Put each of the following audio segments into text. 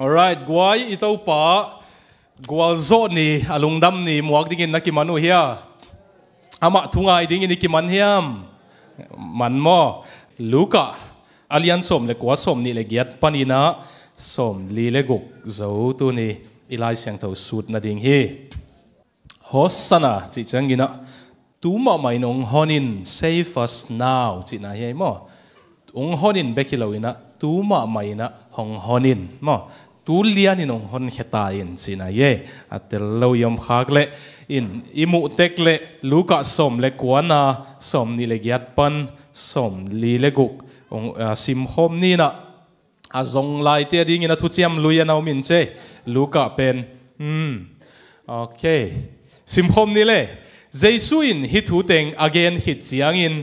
Alright, guai ito pa gwalzo ni alungdam ni muak dingin nakimanu hiya. Ama thunga dingin nikiman hiam. Man mo Luka alian som le kwa som ni le giat panina som li le guk zo tu ni ilai siang tho sut na ding hi. Hosanna chi changina tu ma mai nong honin save us now chi na hi mo. Ung honin bekilawina tu ma mai na hong honin mo tu lian in ong hon kheta in sina ye atel lo yom khak le in imu tek le luka som le kwana som ni le giat pan som li le guk ong sim khom ni na a zong lai te ding ina thu chiam luya nau min che luka pen hmm okay sim khom ni le jesu in hi thu teng again hit chiang in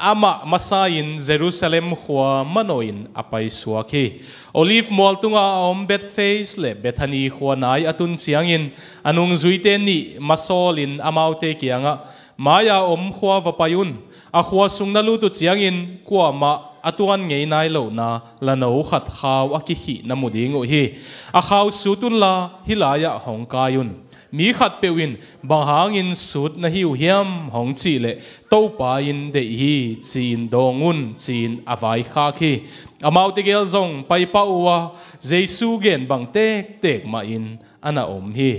ama masain Jerusalem khua manoin apai suaki. Olive mol tunga om bet face le bethani khua nai atun chiangin anung zuite ni masolin amaute kianga. Maya om khua vapayun. A khua sungna lu tu chiangin kwa ma atuan ngei nai lo na lano khat khaw akihi namuding hi. A khaw sutun la hilaya hongkayun มีขัดเปวินบางหางอินสุดนะฮิวเฮียมของจีเลเต้าปายินเดียฮีจีนดงุนจีนอวัยคาคีอามาติเกลซงไปป้าวะเจสูเกนบางเตกเตกมาอินอันอมฮี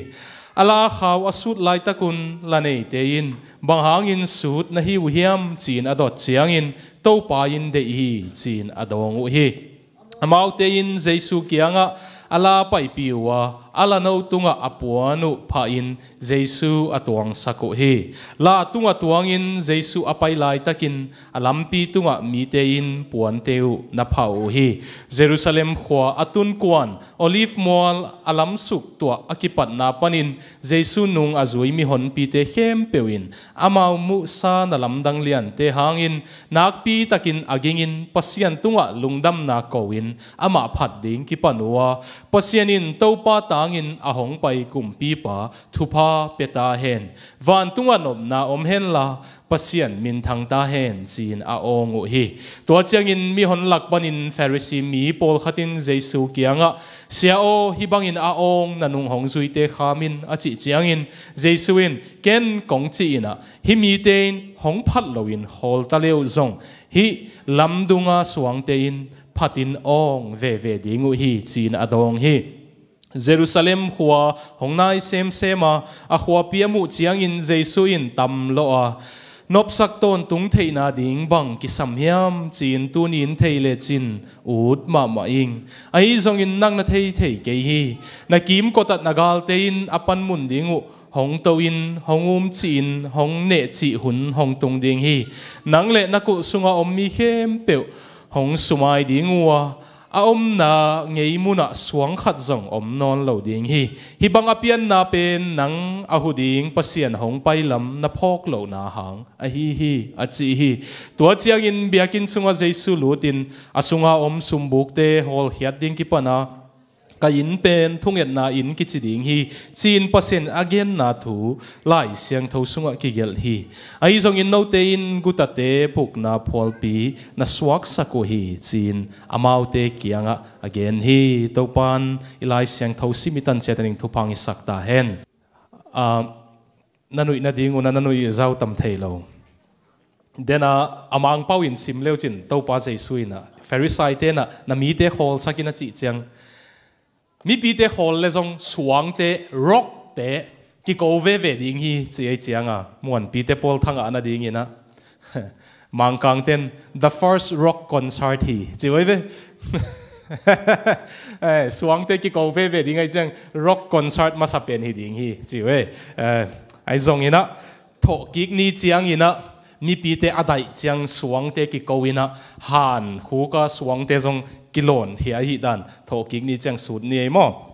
อลาขาวอสุดไลตะกุนลาเนเตยินบางหางอินสุดนะฮิวเฮียมจีนอดดเสียงอินตู้าปายินเดียฮีจีนอดงุฮีอามาเตยินเจสูเกียงะอลาไปปิวะ ala no tunga apuanu pha in jesu atuang sako hi. La tunga tuang in jesu apai lai takin, alampi tunga mi te in puan teu na phau hi. Jerusalem khwa atun kwan olive mall alam suk tua akipat na panin. Jesu nung azui mi hon pi te hem pewin. Amau mu sa na lamdang lian te hangin. Nak pi takin agingin, pasian tunga lungdam na kowin. Ama phat ding ki panua pasianin topa angin a hong pai kumpi pa, thupa peta hen. Van tunga nom na om hen la, pasian min thang ta hen sin a ong hi. To chiang in mi hon lak banin pharisee mi pol khatin jesu kianga. Sia o hi bangin a ong nanung hong zui te khamin a chi chiang in. Jesu in, ken kong chi ina hi mi tein hong phat loin hol ta leu zong. Hi lamdunga suang te in patin ong ve ve dingu hi chin adong hi. Jerusalem khua hong nai sem sema, a huwa piamu chiang in Jesu in tam lo a. Nop sak ton tung thei na ding bang ki sam hiam, chin tu nin thei le chin, ut ma ma ing. Ai zong in nang na thei thei ke hi. Na kim ko tat nagal te in apan mun dingu hong to in, hong um chin hong ne chi hun, hong tung ding hi. Nang le na ku sunga om mi khem pe hong sumai ding wa om na ngei mu na suang khat zong om non lo ding hi. Hi bang apian na pen nang a hu ding pasien hong pai lam na phok lo na hang a hi hi a chi hi. Tua chiang in biakin sunga jaisu lutin asunga à om sumbuk te hol hiat ding ki pana ka in pen thung na in ki chi ding hi, chin pasen again na thu, lai siang tho sunga ki gel hi. Ai zong in note in guta te puk na phol pi, na swak sako hi, chin amau te kianga again hi. To pan ilai siang tho simitan chetaning thu pang sakta hen. A nanui na ding una nanui zau tam thei lo. Dena amang pawin sim leo chin to pa jai suina pharisee te na na mi te hol sakina chi chang mi bi te hol le zong suang te, rock te ki ko ve ve ding hi, chi ai chiang a muan bi te pol thang ana ding ina. Mang kang ten, the first rock concert hi. Chi ve ve? Eh, ai suang te ki ko ve ve ding ai chang, rock concert ma sa pen hi ding hi. Chi wei eh, ai zong ina. Tho kik ni chiang ina. Mi pi te adai chiang suang te ki ko ina. Han hu ka suang te zong kilon hi hi dan, tho kik ni chang sut ni mo.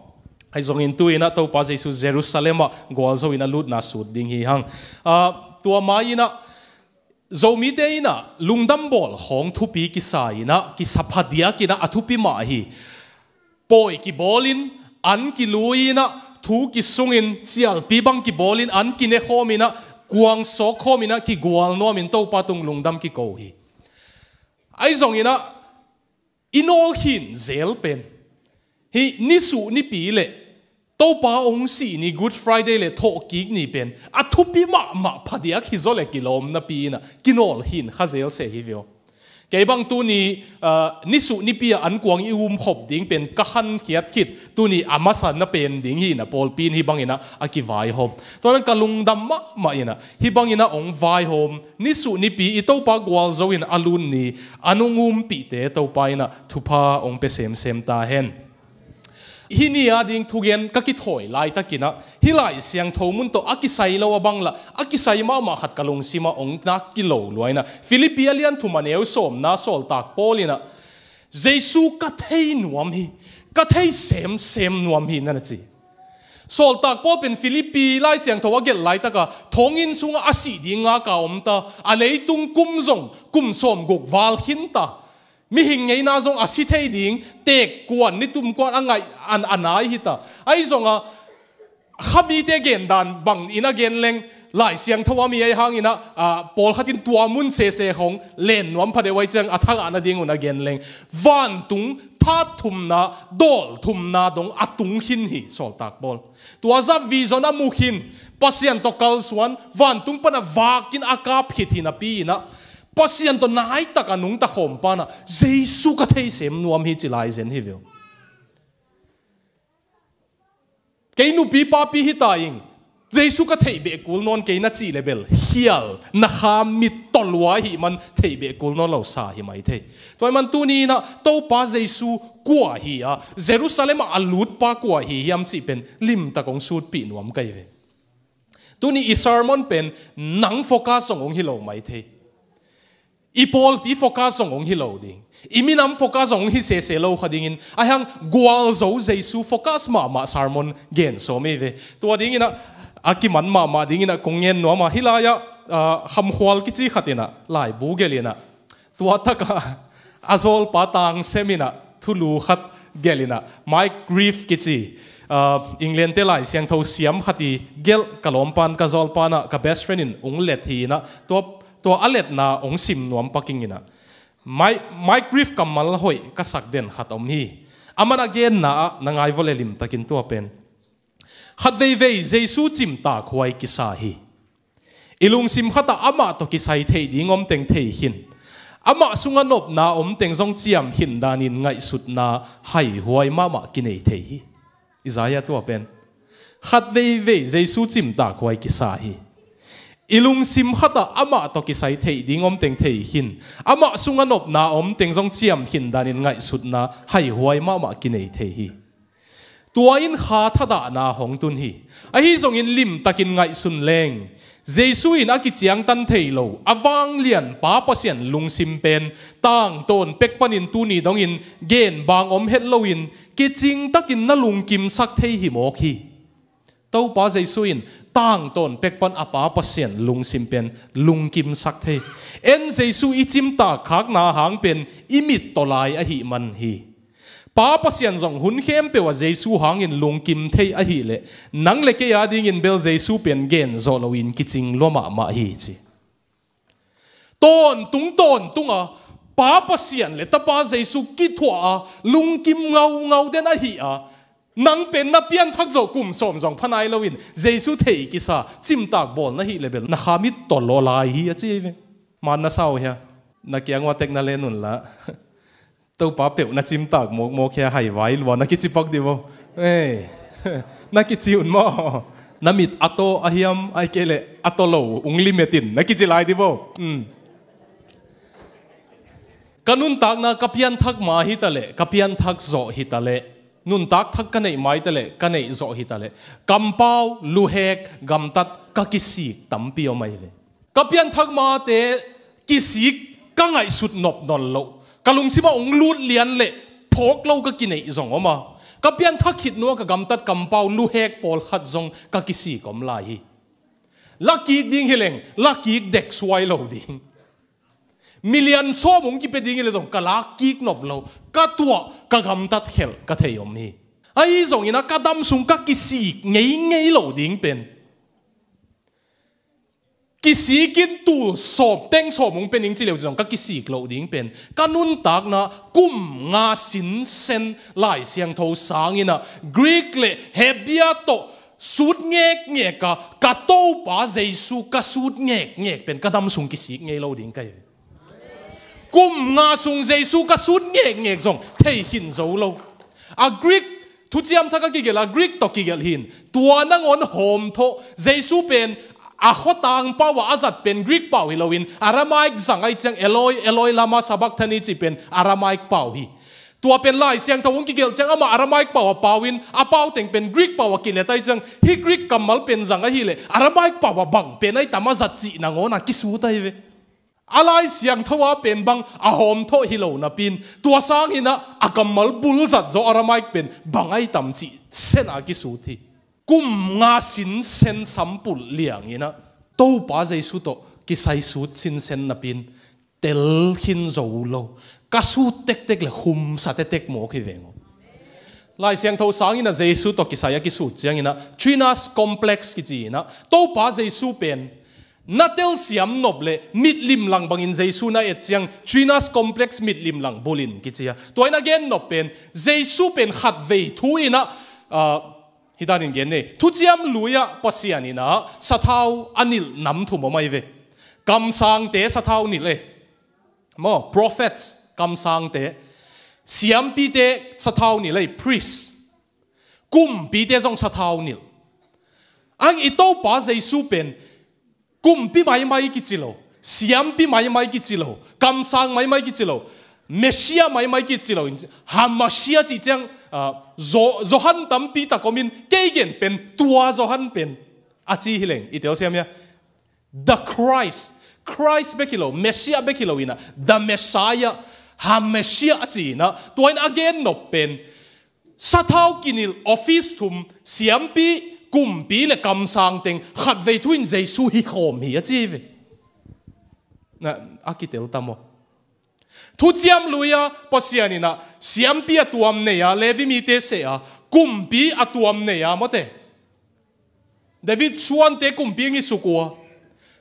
Ai zong in tu ina to pa jesu jerusalem gol zo ina lut na sut ding hi hang. A, tua ma ina, zo mi te ina, lungdam bol, hong thu pi ki sa ina, ki saphadia ki na athu pi ma hi. Poi ki bolin, an ki luina thu ki sungin chial pi bang ki bolin, an ki ne khomina kuang so khomina ki gwal no min to patung lungdam ki ko hi. Ai zong ina อินอลหินเซลเป็นฮีนิสุนิปีเละตัวป้าองศีนี่ Good Friday เลยทอกิกนี่เป็นอัทุปีมามาพอดียกฮิโซเลกิโลมนับปีนะกินอลหินข้าเซลเสียฮิวิโอ le tho ki ni pen a thu pi ma ma phadia khi zo le kilom na pi na kinol hin khazel se hi vio cái bằng tu ni ni su ni pia an quang i um khop ding pen ka han khiat khit tu ni amasan na pen ding hi na pol pin hi bang ina aki vai hom. To len kalung dam ma ma ina. Hi bang ina ong vai hom. Ni su ni pi i to pa gwal zo in alun ni. Anungum pi te to pa ina. Thupa ong pe sem sem ta hen hi ni a ding thugen ka ki thoi lai ta kina hi lai siang tho mun to aki sai lo abang la aki sai ma ma khat kalung sima ong na ki lo loina philippian thu maneu som na sol tak polina jesu ka thei nuam hi ka thei sem sem nuam hi na chi sol tak po pen philippi lai siang tho agel lai ta ka thongin sunga asi di nga ka om ta alei tung kum zong kum som gok wal hin ta mi hình ngay na zong asi thei ding tek quan ni tum quan angai an anai hita ai zong a khabi te gen dan bang ina gen leng lại siang thawa mi ai hang ina a pol khatin tua mun se se hong len nuam phade wai chang athang ana ding una gen leng van tung tha thum na dol thum na dong atung hin hi sol tak bol tua za vision a mu hin pasien to kal suan van tung pana vakin akap hit hina pi na pasian to nai tak anung ta khom pa na jesu ka thei sem nuam hi chi lai zen hi veo ke nu pi pa pi hi ta ing jesu ka thei be kul non ke na chi level hial na kha mi tolwa hi man thei be kul non lo sa hi mai thei toy man tu ni na to pa jesu kwa hi a jerusalem alut pa kwa hi yam chi pen lim ta kong sut pi nuam kai ve tu ni i sermon pen nang focus ong hi lo mai thei i pol pi focus ong hi lo ding iminam focus ong hi se se lo khading in ahang gwal zo jesu focus ma ma sermon gen so me ve to ding ina aki man ma ma ding ina kongen no ma hilaya ham khwal ki chi khatina lai bu gelina to taka azol patang semina thulu khat gelina my grief ki chi England te lai siang tho siam khati gel kalom pan ka zol pana ka best friend in ung let hi na to ตัวอเล็ดนาองสิมนว ตัวอเลตนาองซิมนวลปักกิ่งนะไม่ไม่กริฟกัมมัลหอยก็สักเด่นขัดอมฮีอามันอเกนนะนางไอวอลลิมตะกินตัวเป็นขัดเวเวเจสูจิมตาควายกิสาฮีอิลุงสิมขัดอามาตกิสายเทดีงอมเต็งเทหินอามาสุงนบนาอมเต็งจงเจียมหินดานินไงสุดนาให้หวยมามากินเอเทฮีอิสายาตัวเป็นขัดเวเวเจสูจิมตาควายกิสาฮี ilung sim khata ama to ki sai thei ding om teng thei hin. Ama sunga nop na om teng jong chiam hin danin ngai sut na hai huai ma ma ki nei thei hi. Tua in kha thada na hong tun hi. A hi jong in lim takin ngai sun leng. Jesu in aki chiang tan thei lo. Awang lian, pa pasian lung sim pen. Tang ton pek panin tu ni dong in. Gen bang om het lo in. Ki ching takin na lung kim sak thei hi mo khi tâu pa jesu in tang ton pek pan apa pasien lung sim pen lung kim sak the en jesu i chim ta khak na hang pen imit tolai a hi man hi pa pasien zong hun khem pe wa jesu hang in lung kim the a hi le nang le ke ya ding in bel jesu pen gen zo lo in kiching loma ma hi chi ton tung ton tung a pa pasien le ta pa jesu ki thua lung kim ngau ngau den a hi a nang pen na pian thak zo kum som jong phanai lowin jesu thei ki sa chim tak bol na hi level na khamit to lo lai hi achi ve man na sao ya na kyang wa tek na le nun la to pa pe na chim tak mok mok kya hai vai lo na ki chi pak di bo eh na ki chi un mo na mit ato ahiam ai kele ato lo ung limetin na ki chi lai di bo um kanun tak na kapian thak ma hi tale kapian thak zo hi tale nun tak thak kanei mai tale, kanei zo hi tale. Kampau luhek gamtat kakisi tampio mai ve kapian thak ma te kisi kangai sut nop non lo. Kalung sima ong lut lian le, phok lo ka kinei zong oma. Kapian thak hit no ka gamtat kampau luhek pol khat zong kakisi kom lai hi. Lucky ding hileng lucky dek swai lo ding. Million so mong ki pe ding le zong kala kik nop lo. Ka tua ka gam tat khel ka thei om hi ai zong ina ka dam sung ka ki si ngei ngei lo ding pen กิสีกินตูสอบเต็งสอบมึงเป็นยิงจิเลวจงก็กิสีกลดิ้งเป็นกันนุนตากนะกุมงาสินเซนลายเสียงทอสางินะกรีกเลเฮเบียโตสุดเงกเงกกะกะโตปาเจสุกะสุดเงกเงกเป็นกะดำสุงกิสีเงลดิ้งกัน กุมงาสุงเจสุกสุดเงกเงกจงเทหินโจโลอะกรีกทุจยมทักกิเกลากรีกตอกิเกลหินตัวนั่งอนโฮมโทเจสุเป็นอาขตังป้าวอาจัดเป็นกรีกเป่าฮิโลวินอารามายสังไอจังเอลอยเอลอยลามาสบักทนีจีเป็นอารามายเป่าฮิตัวเป็นลายเสียงทวงกิเกลจังอามาอารามายเป่าเป่าวินอาเป่าเต็งเป็นกรีกเป่ากิเลตัยจังฮิกรีกกัมมัลเป็นสังไอฮิเลอารามายเป่าบังเป็นไอตามาจัดจีนางอนากิสูตัยเว อะไรเสียงทว่าเป็นบางอาหมทฮิโลนับปินตัวสร้างหินะอากมลบุลจัดโจอรมัยเป็นบางไอตำจีเส้นอากิสูทีกุมงาสินเส้นสัมปุลเลียงหินะตู้ป้าเจสุโตกิไซสุดสินเส้นนับปินเตลหินโจโลกัสูเต็กเต็กเลยหุมสัตเต็กเต็กหมอคิเวงลายเสียงทว่าสร้างหินะเจสุโตกิไซยากิสูเจียงหินะทรีนัสคอมเพล็กซ์กิจีนะตู้ป้าเจสุเป็น natel siam nop le mit lim lang bangin jesu na et chiang, trinas complex mit lim lang bolin, kichia. Toin again gen nop pen jesu pen khat ve thu ina hidanin gen ne. Thu chiam luya pasian ina sa anil nam thu mo mai ve. Kam sang te sathau ni le mo, prophets, kam sang te. Siam pi te sathau ni le priest kum pi te jong sathau ni ang ito pa jesu pen kum pi mai mai ki chilo. Siam pi mai mai ki chilo. Kam sang mai mai ki chilo. Mesia mai mai ki chilo. Hamasia chi chang uh, zo zo han tam pi ta komin keigen pen, tua zo han pen. Achi hileng iteo siam ya. The christ. Christ bekilo messiah bekilo ina. The messiah. Ha messiah achi na tuain again no pen. Sathau kinil office thum, siam pi cùng pi là cầm sang tình khát về ve thuin su hi khom hi achi ve na akitel tamo thu chiam luya pasiani na siam pi atuam ne ya levi mi te se ya kum pi atuam ne ya mote david suan te kum pi ngi sukua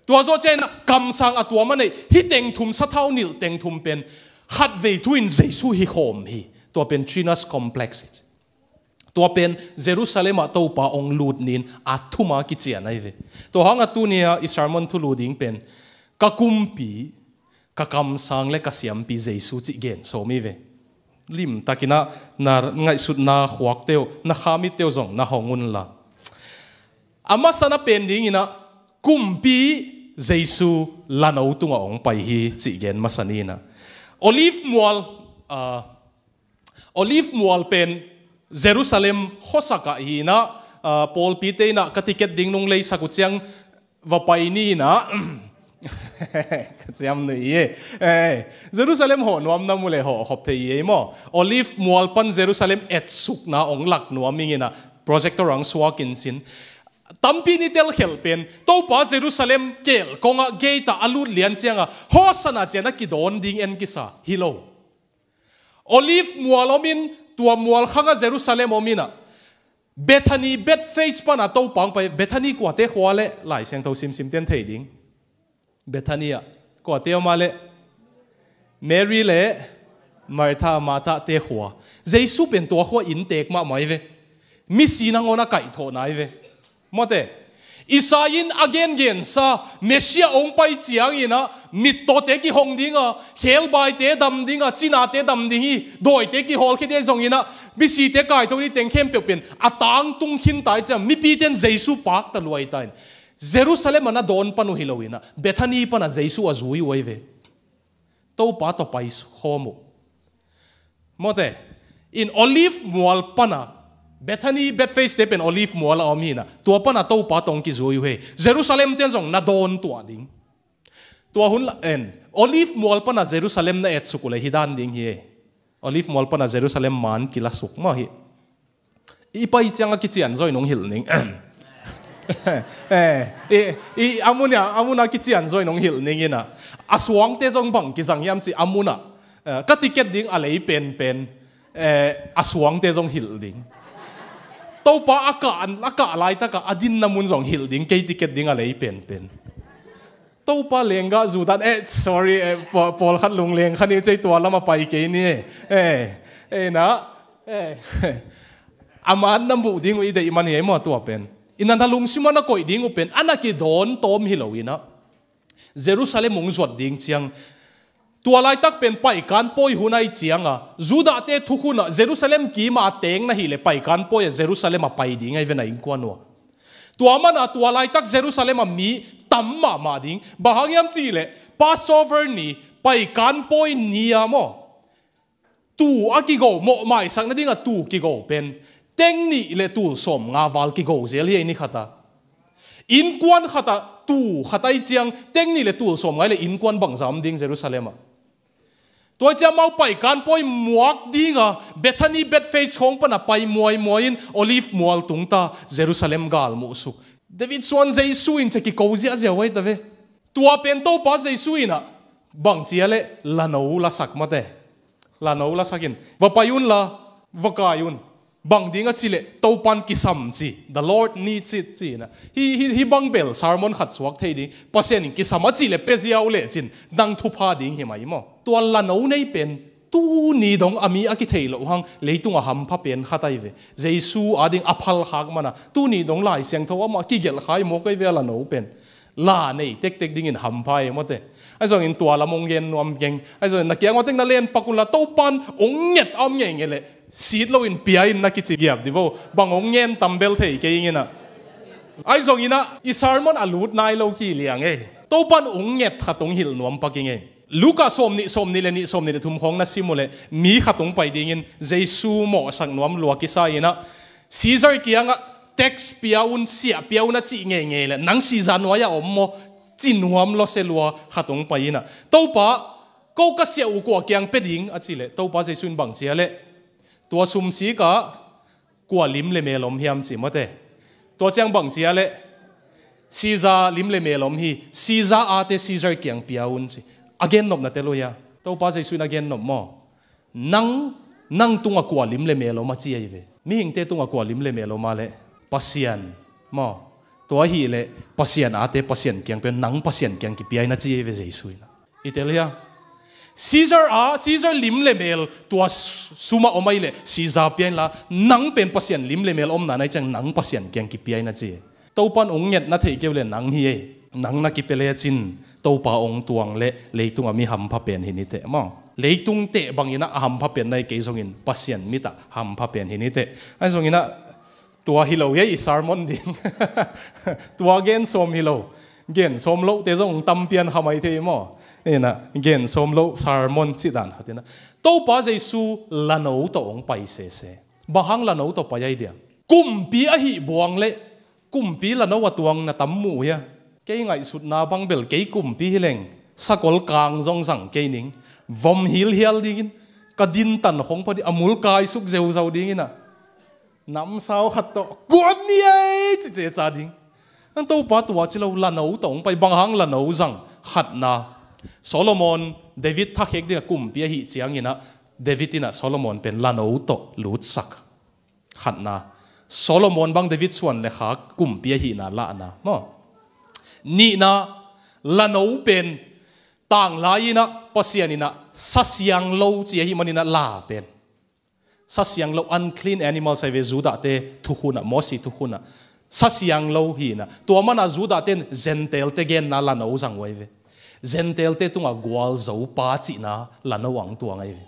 tua zo chen cầm sang atuam ne hi teng thum sa thau nil teng thum pen khát về ve thuin su hi khom hi tua pen trinas complex tua pen jerusalem to pa ong lut nin athuma ki chia nai ve. To hanga tu nia i sermon thu luding pen ka kum pi ka kam sang le ka siam pi jesu chi gen so mi ve. Lim takina na ngai sut na huak teo na khami teo zong na hongun la. Ama sana pending ina kumpi jesu lano tunga ong pai hi chi gen masanina olive mual uh, olive mual pen jerusalem hosaka hi na uh, paul pite na katiket ding nung lei sakuchiang vapai ni na. Chiam ni ye. Eh jerusalem ho nuam na mule ho hop thei ye mo. Olive mualpan jerusalem et suk na ong lak nuaming na. Projector ang swakin sin. Tampi ni tel khel pen to pa jerusalem kel konga gate alu lian chianga hosana chena ki don ding en kisa hilo olive mualomin ตัวมัวข้างเยรูซาเล็มอมินะเบธานีเบธเฟสปันาโตปังไปเบธานีกว่าเตขวเล่หลายเสียงเท่าซิมซิมเตียนเทดิงเบธานีอะกว่าเตียวมาเล่เมรีเล่มาธามาธาเตขวเจสุเป็นตัวหัวอินเตกมาไหมเวมิสีนังโอนักไก่โทนายเวมาเต Isayin again gen sa Mesia ong pai chiang ina mit to te ki hong dinga khel bai te dam dinga china te dam dingi doi te ki hol khi te zong ina mi si te kai to ni teng khem pe pen atang tung hin tai cham mi pi ten Jesu pak ta luai tain Jerusalem na don panu hilowina Bethany pa na Jesu azui waive to pa to pais homo mote in olive mual pana Bethany Bethface step in olive mual omina tua pa na to pa tong ki zui we Jerusalem ten zong na don tua ding. Tua hun en, olive mual pa na Jerusalem na et sukule hidan ding hi olive mual pa na Jerusalem man kila suk ma hi ipai changa ki chian zoi nong hil ning. Eh, eh i amunya amuna amuna ki chian zoi nong hil ning ina. Aswang te jong bang ki jang yam chi amuna. Eh, ka ticket ding alei pen pen. Eh aswang te jong hil ding to pa aka an aka lai ta ka adin namun jong hil ding ke ticket ding lấy pen pen. Tâu pa leng ga zu dan eh sorry eh pol lùng lung leng khani chei tua lama pai ke ni. Eh, eh eh na eh aman nam bu ding wi de iman he mo tua pen. Inan thalung simana koi ding u pen. Anaki don tom hilowina jerusalem muốn zot ding chiang. ตัวไลายตักเป็นไปการป่ยหุนไอเจียงอะจุดาเตทุกุนะเยรูซาเล็มกีมาเตงนะฮิเลไปการป่ยเยรูซาเล็มไปดีไอเวนัยกวนัวตัวมันอะตัวไลายตักเยรูซาเล็มมีตั้มมามาดิงบางอย่างสิเลพาสโอเวอร์นี่ไปการป่ยนี่อะมั้ตูอากิโกหมกไมาสักนิดนเตัวกิโกเป็นเต็งนี่เลตัวสมงาวาลกิโกเสียเลยนี่ขัตาอินกวนขัตาตัวขัตาอีเจียงเต็งนี่เลตัวสมไงเลอินกวนบังซามดิ้งเยรูซาเล็มอะ บางดีงาจิเลตัวปันกิสัมจี the Lord needs it จีนะฮีฮีฮีบังเบลสารมอนขัดสวกเทดีปัสเซนิกิสัมจีเลเปซิอาเลจินดังทุพาดิงเฮมาอีโมตัวละนูในเป็นตูนี่ดงอามีอากิเทโลหังเลยตุงอาหัมพะเป็นขัดไอเวเจสูอาดิงอภัลหักมานะตูนี่ดงลาย เสียงทว่ามากิเกลขายโมกไอเวละนูเป็นลาในเต็กเต็กดิ่งหัมพายหมดเลยไอ้ส่วนตัวละมงเย็นนวมเก่งไอ้ส่วนนักเกียงว่าเต็งนั่ ai rồi in tua là mong yên nuam yeng ai rồi nãy kia ngót tiếng là lên pakun là tàu pan ông nhật âm yeng cái lệ. Xịt lo in pia in nãy kia chỉ giáp đi vô. Bằng ông yên tam bel thấy cái yeng na ai rồi in na isarmon alut à nai lâu kia liang ấy tàu pan ông nhét khát ông hil nuam paking ấy Luca som ni som ni le ni som ni le thum khong na simole mi khatung pai dingin Jesu mo sang nuam lua ki sa ina Caesar kianga text piaun sia piauna chi nge nge le nang si zanwa ya ommo chín huam lo se lua khatung paina topa ko ka se u ko kyang peding achile topa sẽ sun bằng chia le tua sum si cả kwa lim le melom hiam chi mate tua chang bằng chia le siza lim le melom hi siza ate caesar kyang piaun chi again nom na te loya topa sẽ sun again nom mo nang nang tunga kwa lim le meloma chi ai ve mi hing te tunga kwa lim le meloma le pasian mo ตัวซุมสีก็กว่าลิมเลเมลมเฮียมจิมเตตัวเจ้าบังเจียเลซีซาลิมเลเมลมฮีซีซาอาเตซีซาเกียงเปียอุนสิอเกนนบนาเตโลยาตัวป้าใจสุนอเกนนบมอนังนังตุงกว่าลิมเลเมลมาจีเอเวมีหิงเตตุงกว่าลิมเล เมลมาเลปัสยันมอตัวฮีเลปัสยันอาเตปัสยันเกียงเป็นนังปัสยันเกียงกิเปียนาจีเอเวใจสุนอิตาเลีย Caesar a Caesar lim le mel tua suma omai le Caesar pian la nang pen pasien lim le mel om na nai chang nang pasien kyang ki piai na chi to pan ong nyet na thei ke le nang hi e nang na ki pele chin to pa ong tuang le leitung ami ham pha pen hi ni te ma leitung te bangina ham pha pen nai ke zong in pasien mi ta ham pha pen hi ni te ai zong ina tua hi lo ye i sermon ding tua gen som hi lo gen som lo te zong tam pian khamai the mo ina gen som lo sermon chi dan hatina to pa jesu lano to ong pai se se bahang lano to pa yai dia kum pi a hi buang le kum pi lano wa tuang na tam mu ya ke ngai sut na bang bel ke kum pi hileng sakol kang zong sang ke ning vom hil hial dingin kadin tan hong pa di amul kai suk zeu zau dingina nam sao khat to kuan ni ai chi che cha ding ang to pa tua chi lo lano to ong pai bang hang lano zang khat na Solomon David thắc hek dia kum pia hi chiang ina David ina Solomon pen lano to lut sak khat na Solomon bang David suan le kha kum pia hi na la na mo ni na lano pen tang la ina pasian ina sasyang lo chi hi manina la sa siang lo unclean animals sai ve zuda te thuhuna mosi thuhuna sasyang lo hi na to mana zuda ten zentel te gen na la no zang wai ve. Zentel te tunga gwal zo pa chi na lana wang tuang ve.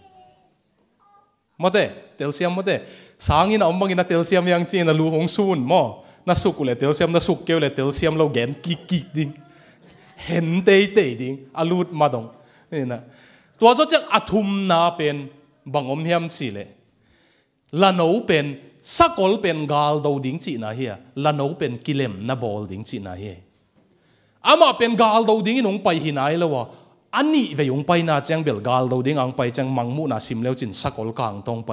Mate tel siam mate sangin ombang ina tel siam yang chi na lu hong sun mo na suk le tel siam na suk ke le tel siam lo gen ki ki ding. Hen te te ding. Alut madong ina to zo chak athum na pen bangom hiam chi le ลาโนเป็นสกอลเป็นกาลดูดิ้งจีน่ะเฮียลาโนเป็นกิเลมนับอลดิ้งจีน่ะเฮียอามาเป็นกาลดูดิ้งนงไปหินายแล้ววะอันนี้เวยงไปน่าจังเบลกาลดูดิ้งอังไปจังมังมูน่าซิมแล้วจินสกอลกางตรงไป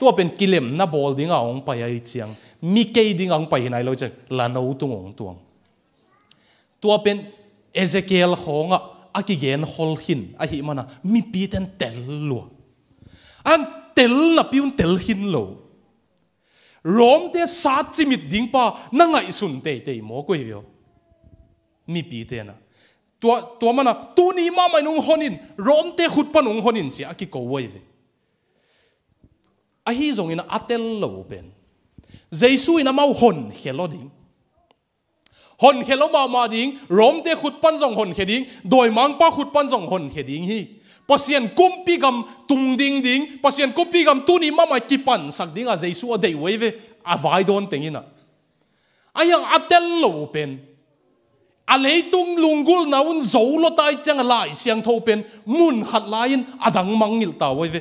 ตัวเป็นกิเลมนับอลดิ้งอังไปไอเจียงมีเกดิ้งอังไปหินายเราจะลาโนตุงองตวงตัวเป็นเอเซเคียลฮองอะอากิเกนฮอลฮินอะฮิมันะมีปีเตนเตลลัวอัน tel la piun tel hin lo. Rom te sa chi mit ding pa na ngai sun te te mo ko yo mi pi te na. To to mana tu ni ma mai nung honin rom te khut pa nung honin si aki ko wai ve a hi zong in atel lo ben jaisu in mau hon khelo ding hon khelo ma ma ding rom te khut pan zong hon kheding doi mang pa khut pan zong hon kheding hi pasien kumpi gam tung ding ding pasien kumpi gam tu ni mama ki pan sak ding a jesu a dei wave a vai don teng ina ayang atel lo pen a lei tung lungul na un zo lo tai chang lại, siang thâu pen mun khat lain adang mangil tàu wave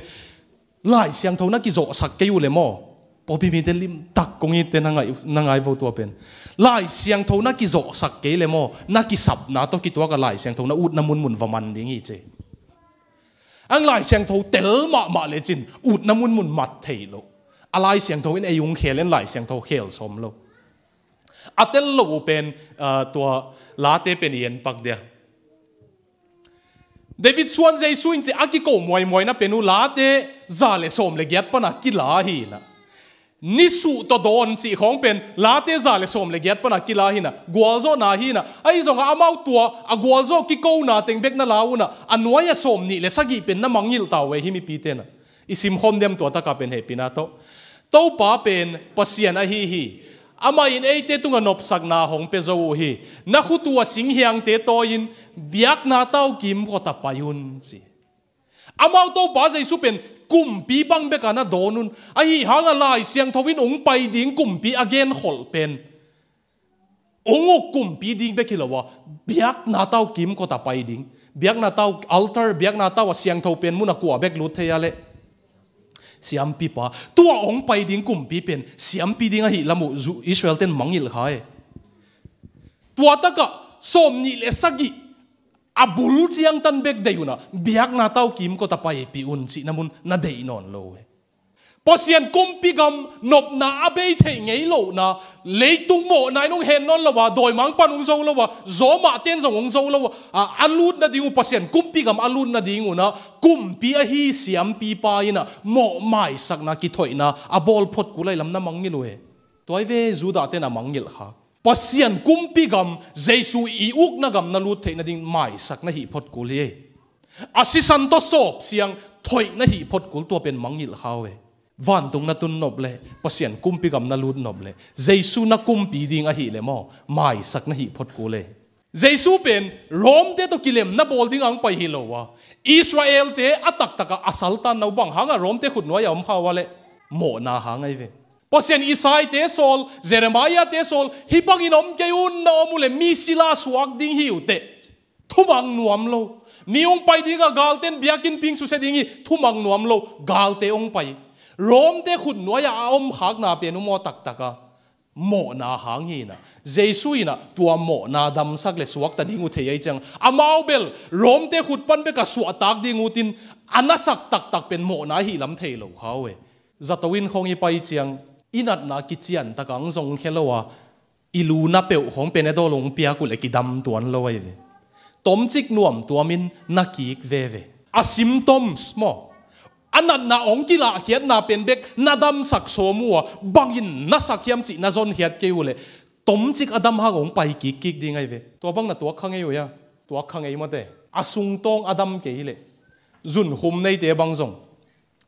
lại siang thâu na ki zo sak ke u le mo po bi mi te lim tak kong te na ngai na ngai vo to pen lai siang tho na ki zo sak ke le mo na ki sap na to ki to ka lại siang thâu na ut na mun mun va man ding i che อังไลเสียงทูเตลมาหมาเลยจินอุดน้ำมุนมุนมัดเทโลอะไรเสียงทูอินเอยุงเคลเล่นไหลเสียงทูเคลสมโลอัตเตลโลเป็นตัวลาเตเป็นเย็นปักเดียเดวิดชวนใจสุนจะอากิโกมวยมวยนะเป็นอุลาเตซาเลสมเลยเก็บปนักกิลาฮีนะ su to don chi khong pen late za le som le gyat pana ki la hi na gwal zo na hi na ai zo nga amau tua a gwal zo ki ko na teng bek na lau na anwaya som ni le sagi pen na mangil taw we hi mi pi te na isim khom dem to ta ka pen he pinato to pa pen pasian a hi hi ama in ei te tunga nop sak na hong pe zo hi na khu tua sing hiang te to in biak na tau kim ko ta payun si amau to ba zai su pen กุ่มปีบังเบกานาโดนุนไอ้ฮางอะไรเสียงทวินองไปดิ่งกุ่มปีอเกนขลเป็นองกุ่มปีดิ่งเบกิลวะเบียกนาต้ากิมก็ตาไปดิ่งเบียกนาต้าอัลเทอร์เบียกนาต้าเสียงทวินมุนักัวเบกลุทเทียเลเสียมปีปะตัวองไปดิ่งกุ่มปีเป็นเสียมปีดิ่งอหิละมุอิสราเอลเตนมังยิลขายตัวตะกะสมนิเลสักิ abul chiang tan bek deyuna biak na tau kim ko tapay e piun pi un chi namun na dei non lo we kumpi gam nop na abe the ngei lo na. Leitung mo nai nong hen non lawa doi mang panung zo lawa zo ma ten zo zong zo lawa alut na dingu pasian kumpi gam alut na dingu na. Kumpi a hi siam pi pa ina mo mai sak na ki thoi na. Abol pot phot kulai lam na mangil we e. toy ve zu da te na mangil kha pasian kumpi gam jesu i uk na gam na lut the na ding mai sak na hi phot kuli asisan to sop siang thoi na hi phot kul to pen mangil khawe van tung na tun nop le pasien kumpi gam na lut nop le jesu na kumpi ding a hi le mo mai sak na hi phot ko le jesu pen rom te to kilem na bol ding ang pai hi lo wa israel te atak taka asal tan no bang hanga rom te khut no ya om khawa le mo na hanga ve pasien isai te sol jeremiah te sol hi pagin om ke un na omule mi sila suak ding hiu te thumang nuam lo mi ong pai dinga galten biakin ping su se dingi thumang nuam lo galte ong pai rom te khut noya om khak na pe nu mo tak taka mo na hang hi na jesu na tua mo na dam sak le suak ta dingu thei chang amau bel rom te khut pan be ka su tak dingu tin anasak tak tak pen mo na hi lam thei lo hawe zatawin khong i pai chiang inat na ki chian ta kang zong khelowa ilu na pe hong pen do long pia ku le ki dam tuan lo wai tom chik nuam tuamin na ki ve ve. A symptoms mo. Anan na ong kila hiat na pen bek nadam sak so mua bangin na sakyam chi na zon hiat ke ule tom chik adam ha gong pai ki ki ding ai ve. To bang na to khang ei ya. To khang ei mate asung tong adam ke ile zun hum nei te bang zong.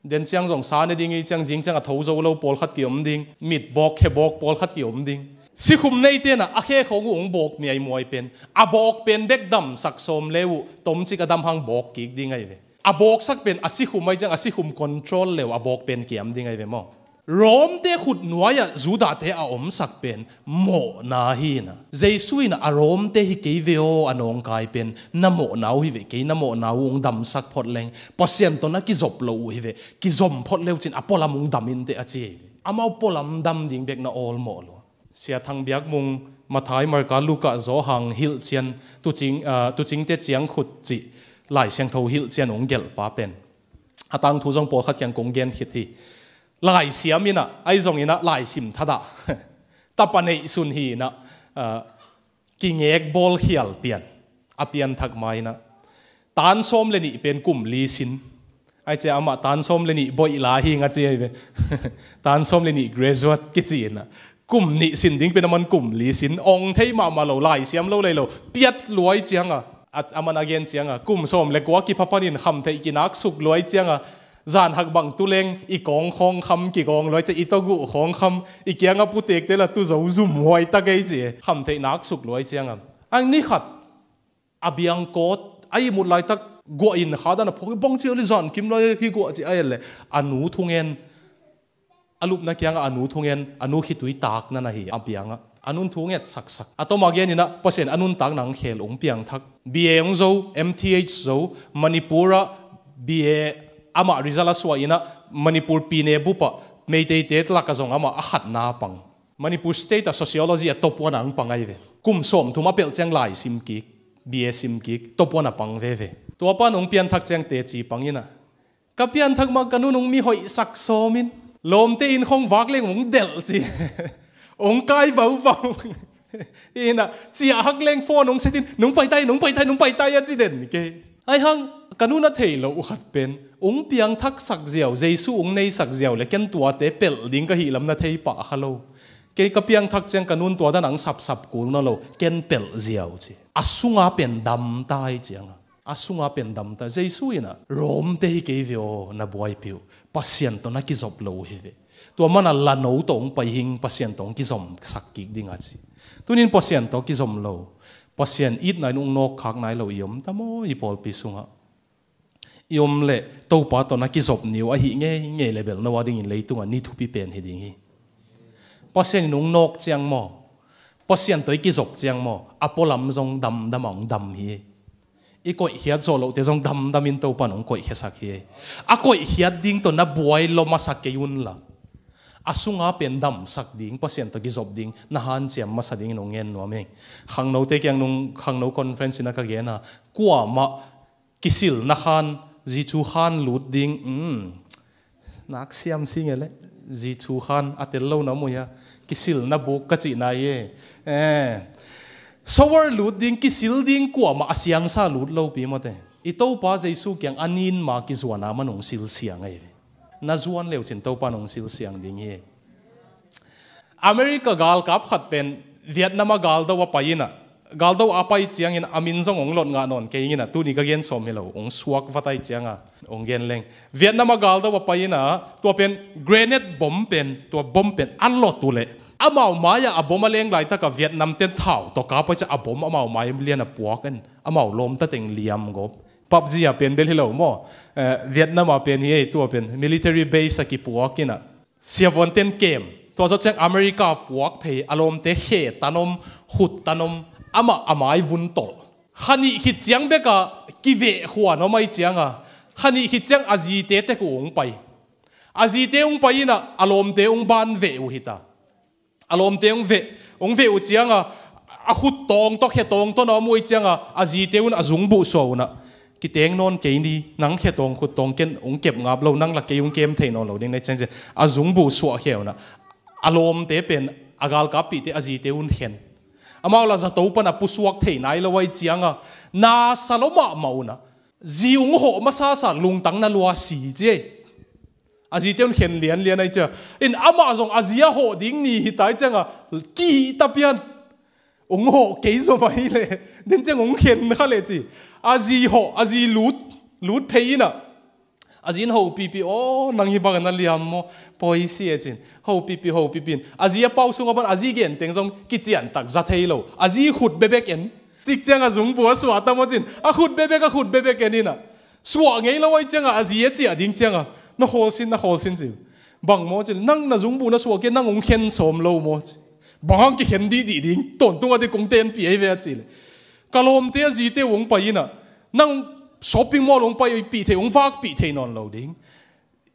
เดินเซียงสงสารในดิ่งเจียงจิงเซียงกับทูโจเราบอลขัดเกี่ยวมดิ่งมิดบอกแค่บอกบอลขัดเกี่ยวมดิ่งสิคุมในเตียนอะอาเคเของงบอกมีไอ้มวยเป็นอาบอกเป็นเบกดำสักสมเลวต้มซิกระดำหังบอกกิกดิ่งไงเวอาบอกสักเป็นอาสิคุมไม่จังอาสิคุมคอนโทรลเลวอาบอกเป็นเกี่ยมดิ่งไงเวมอ rom te khut nuaya zuda te a om sak pen mo na hi na jesu na a rom te hi ke veo anong kai pen na mo nau hi ve ke na mo nau ung dam sak phot leng pasien to na ki zop lo hi ve ki zom phot lew chin apola mung dam in te a chi amau polam dam ding bek na all mo lo sia thang biak mung mathai mar ka luka zo hang hil chian tu ching tu ching te chiang khut chi lại sang thâu hil chen ong gel pa pen atang thu jong po khat kyang kong gen ลายเสียมินะไอ้ทรงนี้นะลายสิมทัดะตาปันไอสุนฮีนะกิเงเอกบอลเขียลเปียนอเปียนทักไม้นะตานส้มเลนี่เป็นกลุ่มลีสินไอ้เจ้ามาตานส้มเลนี่บอยลาฮิงอาเจ้าเวตานส้มเลนี่เกรซวดกิจีนะกลุ่มนี้สินดิ้งเป็นมันกลุ่มลีสินองเทมามาเราลายเสียมเราเลยเราเปียดรวยเจียงอะอามันอาเกนเจียงอะกลุ่มส้มเลกว่ากิพับปนินคำเทกินักสุกรวยเจียงอะ zan hak bang tu leng i kong khong kham ki kong loi che i to gu khong kham i kianga pu tek te la tu zo zum hoi ta ge che kham sụp nak suk loi chianga ang ni khat abiang à kot ai mu lai tak go in khada na phok bong chi li zan kim loi hi go chi ai le anu à thungen alup na kianga anu thungen anu khitui tak na na hi abianga anun thu nget sak sak atoma gen ina pasen anun tak nang khel ong piang thak ba ong zo mth zo manipura ba ama rizala swa ina manipur pine bupa. Meitei te tla ka zong ama akhat na pang. Manipur state sociology top one ang pangai ve. Kum som thuma pel chang lai sim ki bia sim ki, top one pang ve ve. To pa nong pian thak chang te chi pangina ka pian thak ma kanu nong mi hoi sak somin. Lom te in khong wak leng mong del chi. Ong kai vau vau. Ina chỉ hak leng phone ông sẽ tin. Nông bay tay nông bay tay nông bay tay á chỉ đến cái ai hang? kanuna theilo u khat pen. Ung piang thak sak ziaw jesu ung nei sak ziaw le ken tua te pel ding ka hi lam na thei pa khalo ke ka piang thak cheng kanun tua da nang sap sap kul na lo. Ken pel ziaw chi. Asunga pen dam tai cheng asunga pen dam ta jesu ina, rom te hi ke vio na boy piu. Pasien to na ki zop lo hi ve. Tua mana la no tong pa hing, pasien tong ki zom sak ki dinga chi. Tunin pasien to ki zom lo. Pasien it nai nung nok khak nai lo yom. Ta mo i pol pi sunga yom le to pa to na ki zop niu, a hi nge nge level na wading in leitung ani thu pi pen heding hi. Paseng nung nok chiang mo. Pasian toi ki zop chiang mo. Apolam jong dam damong dam hi. I koi hiat zo lo te jong dam dam in to pa nong koi khesak hi. A koi hiat ding to na buai lo ma sak ke yun la. Asunga pen dam sak ding pasien to gizop ding, na han siam ma sading no ngen no me khang no te kyang nung, khang no conference na ka ge na. Kwa ma kisil na khan จียงโมปัสยันตัวกิจมเจียงโมอปอลัมจงดำดำมองดำฮีอีกอยเฮียโซโลเตจงดำดำมินตัวปานองกอยเฮียสักฮีอะกอยเฮียดิ่งตัวนับบวยลมาสักเกยุนละ asunga pen dam sak ding pasien to gizob ding na han chiam ma sading no ngen no me khang no te kyang nung khang no conference na ka gena kwa ma kisil na khan ji chu khan lut ding um nak siam singele ji chu khan atel lo na mo ya kisil na bu ka chi na ye eh sower lut ding kisil ding kwa ma asyang sa lut lo pi mo te ito pa jesu kyang anin ma ki zuana manong sil siang ai na zuan leo chin to panong sil siang ding hi America gal kap khat pen Vietnam gal do wa paina gal do apai chiang in amin zong ong lot nga non. Ke ngina, tu ni ka gen som helo. Ong suak vatai chianga ong gen leng. Vietnam gal do wa paina to pen grenade bomb pen to bomb pen an lot tu le. Amau maya aboma leng lai ta ka Vietnam ten thau. To ka pa cha abom amau mai lian a puak an amau lom ta teng liam gop PUBG a pen bel hilo mo. Vietnam a pen hi tu pen military base ki puak kina sia von ten game to zo chang America puak phe alom te he tanom, hut tanom ama amai vun tol khani hi chiang beka ki ve huwa no mai chianga khani hi chiang azi te te ku ong pai. Azi te ong pai na alom te ong ban ve u hita. Alom te ong ve ong ve u chianga a. A tong to, khe tong to no mui chianga azi te un azung bu so na ki teng non ke ni, nang khe tong khu tong ken ong kep ngap lo, nang la ke ung kem thein non lo, ding nei chen je Azung bu so khe na alom te pen, agal ka pi te azi te un khen amau la zato pa na pu thei nai lo wai chianga na saloma mauna zi ung ho masa sa lung tang na lua si je aji teun khen lian lian ai cha in ama zong azia ho ding ni hi tai changa ki tapian ung ho ke zo mai le. Den chang ung khen kha le chi. Aji ho aji lut lut thei na azin ho pipi o nang hi bagan liam mo, poi si echin ho pipi ho pi azia pau sunga ban azi gen, teng jong ki chian tak za thailo azi khut bebek en, chik chang a zung bu swa ta mo chin. A khut bebek, a khut bebek en ina. Swa ngei lo wai chang a azi e chi a ding chang a. Na hol sin, na hol sin chi bang mo chin, nang na zung bu na swa ke, nang ung khen som lo mo bang ki khen di di ding, ton tung a de kong ten pi e ve chi le. Kalom te azi te wong pa ina. Nang shopping mall ông bay bị thế ông vác bị thế non lâu đỉnh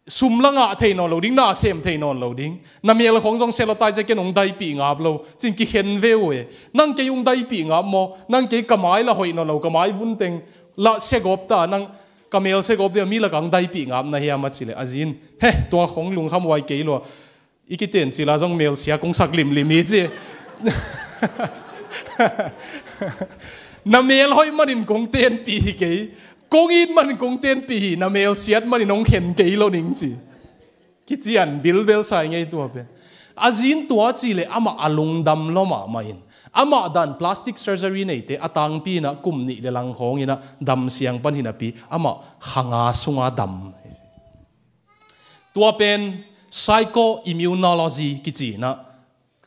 sum lăng à thế non lâu đỉnh na xem thế non lâu đỉnh nam yêu là không dòng xe lo tay cái ông đại bị ngáp lâu chính cái hiện về ôi năng cái ông đại bị ngáp mò năng cái cái máy là hội non lâu cái máy vun tiếng là xe góp ta năng cái mail xe góp thì mi là càng đại bị ngáp na hiam mất xíu azin he tua không lùng ham vay cái lo ý cái tiền chỉ là dòng mail xe cũng sạc lim lim ý chứ na mail hỏi mà đến tiền bị cái công in mình kong tiền bì na mèo xiết mình nông khen kỹ lo ning cái gì chian bil bel sai ngay tua bên à zin tua chi le ama alung đâm lo mà mà in. Ama dan plastic surgery nei à atang pi na kum nị le lang hong ina đâm siang pan hina pi. Ama hanga sunga đâm, tua bên psycho immunology ki chi na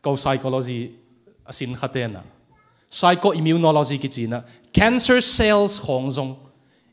câu psychology asin na, psycho immunology cái chi na cancer cells hong zong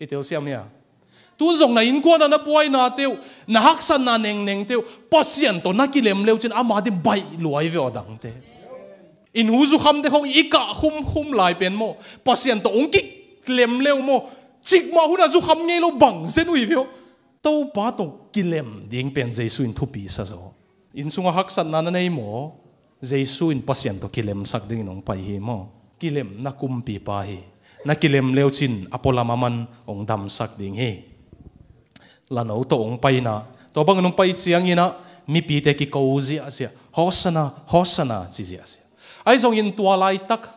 do ki te hat tua mai ve zo zo thei mo ke ve pol khatin na lung sim asung dam le apola mong dam bai ding na nu paun ki selun la i mu thei ke zek diu koi koi ya matang sia tung dok ding ai apuang ki lang i sung dam le apua zong hoi jesu in pasian to kilem leu chin zoma tebel pasian ding ni khat thui ve chi ve i tel siam ya tun zong na in kwa na na puai na teu na hak san na neng neng teu pasian to na kilem leu chin ama dim bai luai ve odang te. In hu zu kham de khong ika hum hum lai pen mo pasien to ong ki lem leo mo, chik ma hu na zu kham nge lo bang zen ui vio to pa to kilem ding pen jesu in thupi sa zo. In sunga hak san na nei mo jesu in pasien to kilem sak ding nong pai hi mo. Kilem na kum pi pa hi na kilem leo chin, apola maman, ong dam sak ding he. La no to ong pai na. To bang nong pai chiang ina, mi pi te ki ko zi asia hosana hosana chi zi asia ai zong in tua lai tak.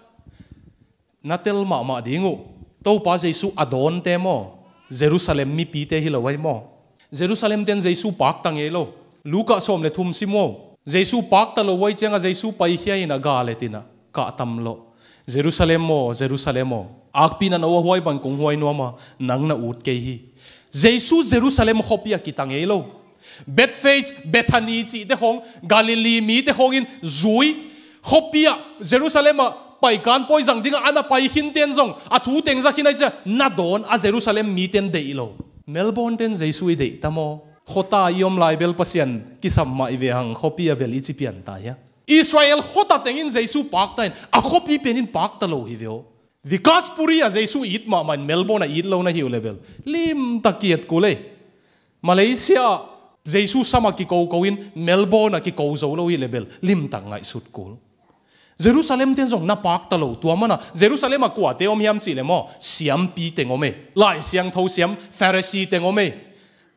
Na tel ma ma dingu. To pa jesu adon te mo. Jerusalem mi pi te hi lo wai mo. Jerusalem ten jesu pak tang e lo. Luka som le thum si mo. Jesu pak ta lo wai chenga jesu pai hi ina ga le tina. Ka tam lo. Jerusalem mo jerusalem mo ak pi na no huai ban kong huai no ma nang na ut ke hi. Jesu jerusalem khopia ki tang elo, lo. Bethphage, Bethany chi te hong Galilee mi te hong in zui khopia jerusalem a pai kan poi jang dinga ana pai hin ten jong a thu teng za khinai cha na don a jerusalem mi ten de ilo melbourne ten jesu de tamo khota yom lai bel pasian kisam ma ive hang khopia bel ichi pian ta ya. Israel khota tengin jesu pak tain a khopi penin pak ta lo hi veo vikas puri a jesu it ma man melbourne a it lo na hi level. Lim takiet kule malaysia jesu sama ki ko ko in melbourne ki ko zo lo level. Lim tangai sut kul Jerusalem ten zong na pak lâu, tua mana. Jerusalem akwa te om hiam si le mo. Siam pi te ngome. Lai siang thâu siam Pharisee te ngome.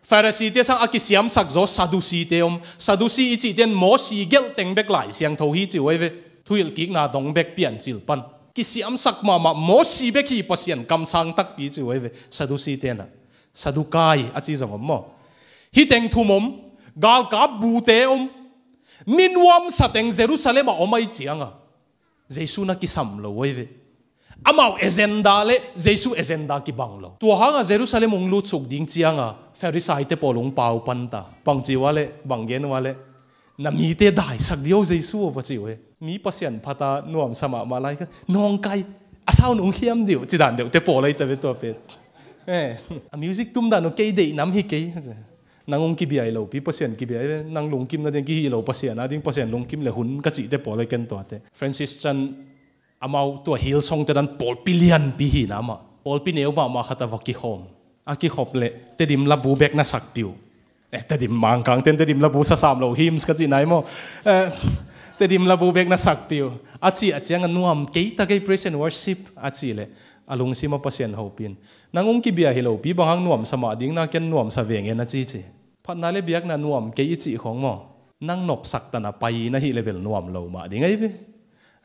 Pharisee te sang aki siam sak zo Sadducee te om. Sadducee ichi ten mo si gel teng bek lai siang thâu hi chi wei ve. Thuil kik na dong bek pian chil pan ki siam sak ma ma mo si be ki pasian kam sang tak pi chi we ve Sadducee te na a chi zong mo hi teng thumom gal ka bu te om minwam sa teng Jerusalem a omai chianga jesu na ki sam lo wei ve amau agenda le jesu agenda ki bang lo tu ha ga Jerusalem ong lu chuk ding chianga Pharisai te polong pau pan ta bang chi wale bang gen wale na mi te dai sak dio Giêsu wa chi we มีเปอร์เซ็นต์พัตานวมสมามาไลก็นองไกอาสาวนุ่งเขียมเดียวจีดานเดียวเตโปเลยแต่เป็นตัวเป็ดเออมิวสิกตุ้มดานโอเคเดีน้ำฮิเกยนางองกิบยายเราพี่เปอร์เซ็นต์กิบยายนางลงกิมนั่นเองกิเราเปอร์เซ็นต์นะดิ้งเปอร์เซ็นต์ลงกิมเลยหุ่นกะจิเตโปเลยกันตัวเตะฟรานซิสจันอามาตัวฮิลซองจะดันปอลปิเลียนพี่ฮีนะมาปอลปิเนียวมามาขัดวักกิโอมอากิขอมเลยเตดิมลับบูเบกน่าสักปิวเออเตดิมมังคังเตนดิมลับบูซาสามเราฮิมส์กะจิไหนมั้ง te dim la bu bek na sak piu. Achi achang nuam ke ta ke praise and worship achi le. Alung si ma pasien ho pin. Nangung ki bia hilo pi bang nuam sama ding na ken nuam sa veng en achi chi. Phat na le biak na nuam ke ichi khong mo. Nang nop sak ta na pai na hi level nuam lo ma ding ai ve.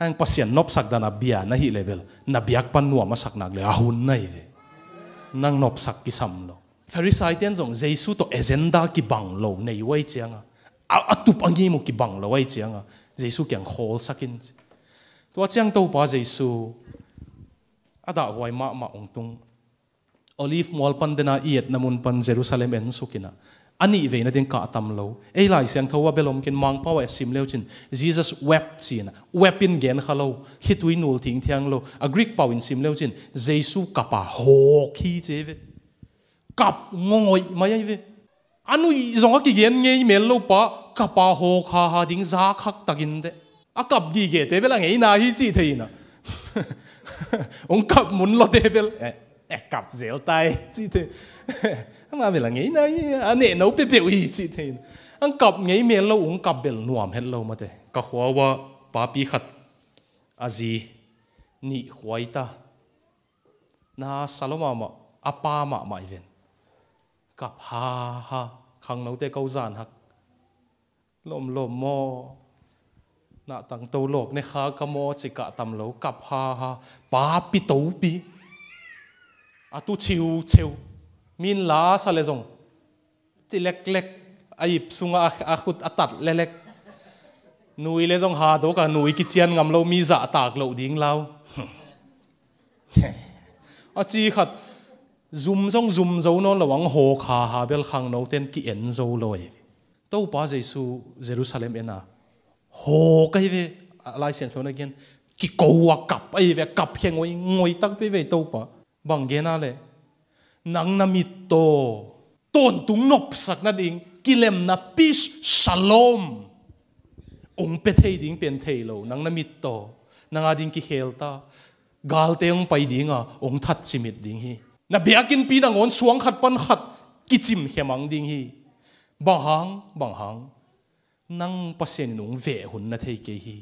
Ang pasien nop sak da na bia na hi level, na biak pan nuam ma sak nak le ahun nai ve. Nang nop sak ki sam lo. Pharisai tian zong Jesus to agenda ki bang lo, nei wai chianga atup angi mo ki bang lo, wai chianga 耶稣竟好塞进去。我这样都把耶稣阿达外马马翁东，olive mall pan dena iet namun pan Jerusalem en sukina. Ani ve na din ka tam lo. Ei lai siang thawa belom kin mang pa wa sim leo chin. Jesus wept chin. Wept in gen khalo. Hitui nul thing thiang lo. A Greek pa in sim leo chin. Jesus kapa à ho khi che ve. Kap ngoi mai ve anu zonga ki gen nge mel lo pa kapa ho kha ha ding za khak takin de. A kap gi ge te bela ngei na hi chi theina ong kap mun lo te bel. Eh kap zel tai. Chi the. Mà về là nghĩ này anh nè nấu bê biểu ý chỉ thế anh cặp nghĩ miền lâu uống cặp bèn nuam hết lâu mà thế cả khóa wa ba pi khát azi ni huaita. Na saloma ma apa ma ma ven kap ha ha khăng nấu te câu zan hak lồm lồm mò, na tang tàu lộc nè kha ka mò chỉ ka tầm lo kap ha ha. Pa pi to pi. À tu chiu chiu. Min la sa le zong ti lek lek ai à sunga a cụt atat le lek nui le zong ha nui ki chian ngầm, lo mi za tạc lo ding lao. À chi khát zoom zong zoom zo non lawang ho kha ha bel khang no ten ki en zo loi e. to pa jesu jerusalem ena. Ho cái ve lai sen thôi again ki ko wa kap ai về kap hiang ngoi ngoi tak về về to pa. Bang ge na le. Nang na mi to. Ton tung nop sak na ding. Kilem na peace, shalom. Ong pe thei ding pen thei lo. Nang na mi to. Nang ading ki hel ta. Gal te ong pai dinga ong that chimit ding hi na biakin pi na ngon suang khat pan khat kichim hemang ding hi. Bang hang bang hang nang pasen nung ve hun na thei ke hi.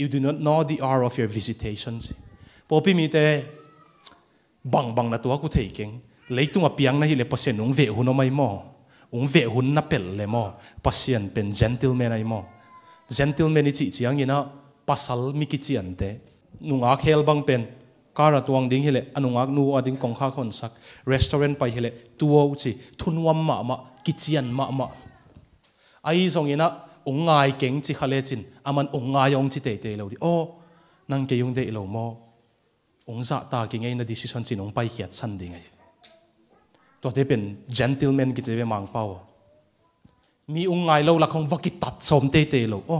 You do not know the hour of your visitations. Popi mi te bang bang na tua ku thei keng. Leitung a piang na hi le pasen nung ve hun mai mo. Ung ve hun na pel le mo. Pasien pen gentleman ai mo. Gentleman chi chiang ina, pasal mi ki chian te nunga khel bang pen การตวงดิ้งเฮเลอนุงักนูอดิ้งกองข้าคนสักร้านอาหารไปเฮเลตัวอุจิทุนวัมมะมะกิจยันมะมะไอ้สองยนะองไงเก่งจิคาเลจินอามันองไงยองจิเตเตเลวดิโอ้นังเกยงเตเลวมอองซาตาเก่งไอ้นาดิสิชันจินองไปเขียดสันดิ้งไงตัวเดเป็น gentleman กิจเวมังเป้ามีองไงเลวละคงวักิตัดสมเตเตเลวโอ้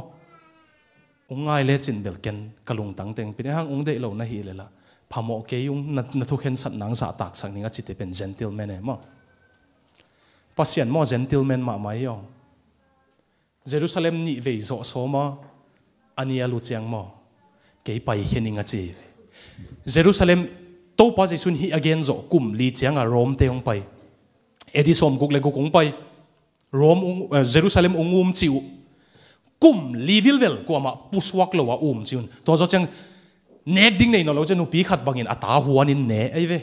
องไงเลจินเบลเกนกะลุงตังเต็งเป็นห้างองเดตเลวนะฮีเลยละ ki che mang pau mi ung ngai lo la khong vakit tat som te te lo o ung ngai le chin bel ken kalung tang teng pin hang ung de lo na hi le la phamo ke yung na na thu khen sat nang za tak sang ninga chi te pen gentleman e mo. Pasian mo, gentleman ma mai yo Jerusalem ni ve zo so ma ania lu chiang mo. Ke pai heninga chi. Jerusalem to pa ji sun hi again zo kum li chiang a rom te ong pai. Edi som guk le guk ong pai. Rom eh, Jerusalem ong um chiu kum li vil vel ko ma puswak lo wa um chiun to zo chang nek ding nei no lo chenu pi khat bangin ata huan in ne ai ve.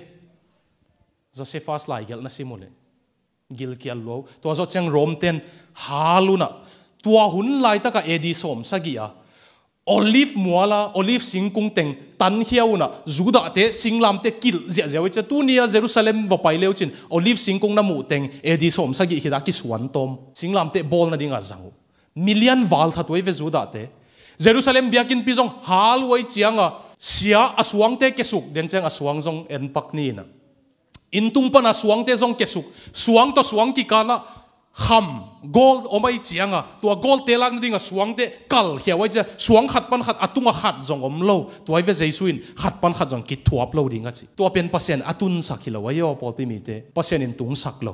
Josephus lai gel na simule gil ki allo to zo chang rom ten haluna tua hun lai taka edi som sagia olive muala, olive singkung teng, tan hiauna zuda te, singlam te, kil zia zia wecha tu nia jerusalem wa pai leu chin. Olive singkung na mu teng, edi som sagi hida ki suan tom. Singlam te, bol na dinga zangu million wal that we ve zuda te. Jerusalem biakin pizong hal wai chianga sia aswang te kesuk den chang aswang zong en pak ni na in tung pa na suang te zong kesuk suang to suang ki kana kham gold omai chianga tua gold te lang dinga suang te kal hia wai cha suang khat pan khat atunga khat zong om lo tuai ve jesuin khat pan khat zong ki thuap lo dinga chi tua pen pasen atun sakilo wa yo pol pi mi te pasen in tung sak lo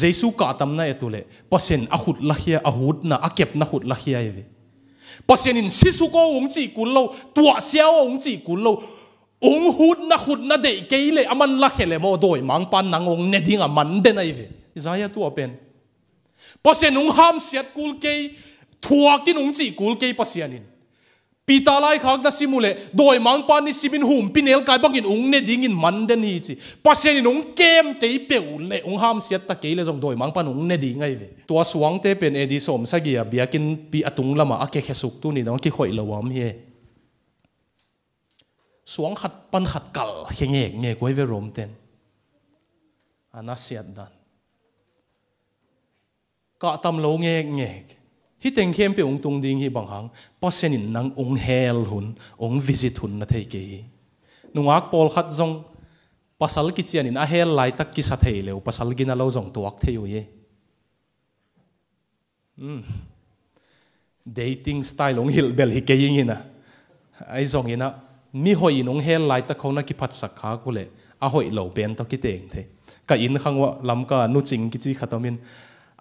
jesu ka tam na etule pasen ahut lahia ahut na akep na hut lahia ve pasen in sisu ko ông chi kun lo tua siao ông chi kun lo ông hut na hut na de ke le aman la khele mo doi mang pan nang ong ne dinga aman de na ve. Isaiah tu pen pasien ông ham siat kul ke thua kin ung chi kul ke pasianin pita lai khak na simule doi mang pa ni simin hum pinel kai bangin ung ne dingin man den hi chi pasianin ung kem te peu le ung ham siat ta ke le jong doi mang pan ung ne di ngai ve tua suang te pen edi som sa gi biakin pi atung lama ake khesuk tu ni dong ki khoi lawam hi suang khat pan khat kal henge nge koi ve rom ten ana siat dan ka tam lo nghe nghe hi teng khem pe ung tung ding hi bang hang. Pasen in nang ung hel hun, ung visit hun na thei ke nungak pol khat zong, pasal ki chian in a hel lai tak ki sa thei le pasal gina lo zong tuak thei ye. Mm dating style ong hil bel hi ke yin ina. Ai zong ina, mi hoi in ong hel lai tak khona ki phat sak kha ku le. A hoi lo ben to ki teng the. Ka in khangwa lam ka nu ching ki chi khatomin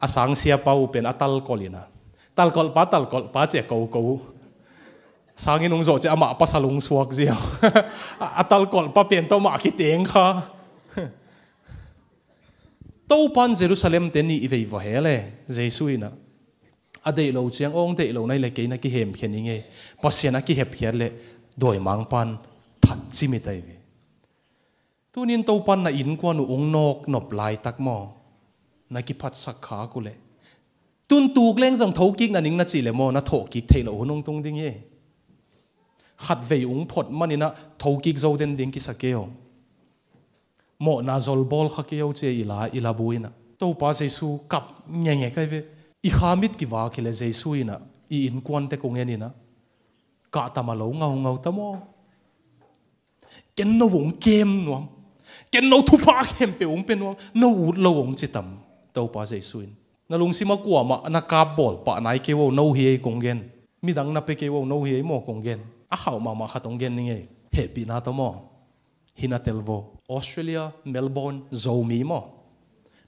asang sia pau pen atal kolina tal kol pa tal kol pa che ko ko sangin ung zo che ama pasalung suak zia atal kol pa pen to ma ki teng kha. To pan jerusalem te ni ivei va hele jesuina adei lo chiang ong, dei lo nai le ke na ki hem kheninge na ki hep hiar le, doi mang pan that chi mi tai ve. Tunin to pan na in kwa nu ong nok, nop lai tak mo. Na ki phat sak kha ku le tun tuk leng jong thau kik na ning na chi le mo na tho kik thei lo tung ding ye. Khat ve ung phot manina thau kik zo den ding ki sakeo mo na zol bol kha keo che ila ila buina to pa jesu kap nge nge kai ve. I khamit ki wa khile jesu ina. I in kwan te ko e nge na. Ka ta ma lo ngau ngầu ta mo. Ken no wong kem nuam. Ken no thu pa kem bị ung bên nuam. Nó u lo wong chi tầm tàu pa jesu in na lung sima kwa ma na ka bol pa nai ke wo no hi kong gen mi dang na pe ke wo no hi mo kong gen a khau ma ma khatong gen ni nge he pi na to mo. Hina telvo australia, melbourne, zomi mo.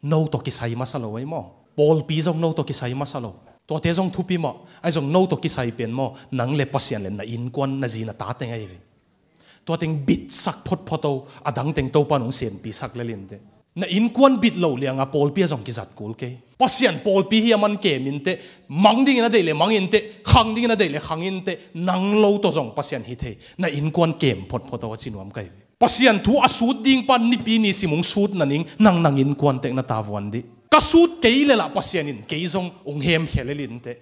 No to ki sai ma sa lo mo. Bol pi jong no to ki sai masalo to te jong thu pi mo. Ai jong no to ki sai pen mo. Nang le pasian le na in kwan na ji na ta te ngai to ting bit sak phot photo adang teng to pa nong sen pi sak le lin te na in kwan bit lo lianga pol pia jong ki zat kul ke. Pasian pol pi hi aman ke min te, mang ding na de le mang in te, khang ding na de le khang in te, nang lo to jong pasian hi the. Na in kwan kem phot phot photo chinuam kai pasian thu asut ding pan ni pi ni simung sut na ning, nang nang in kwan tek na ta wan di. Ka sut ke le la pasian in ke zong ong hem hele lin te.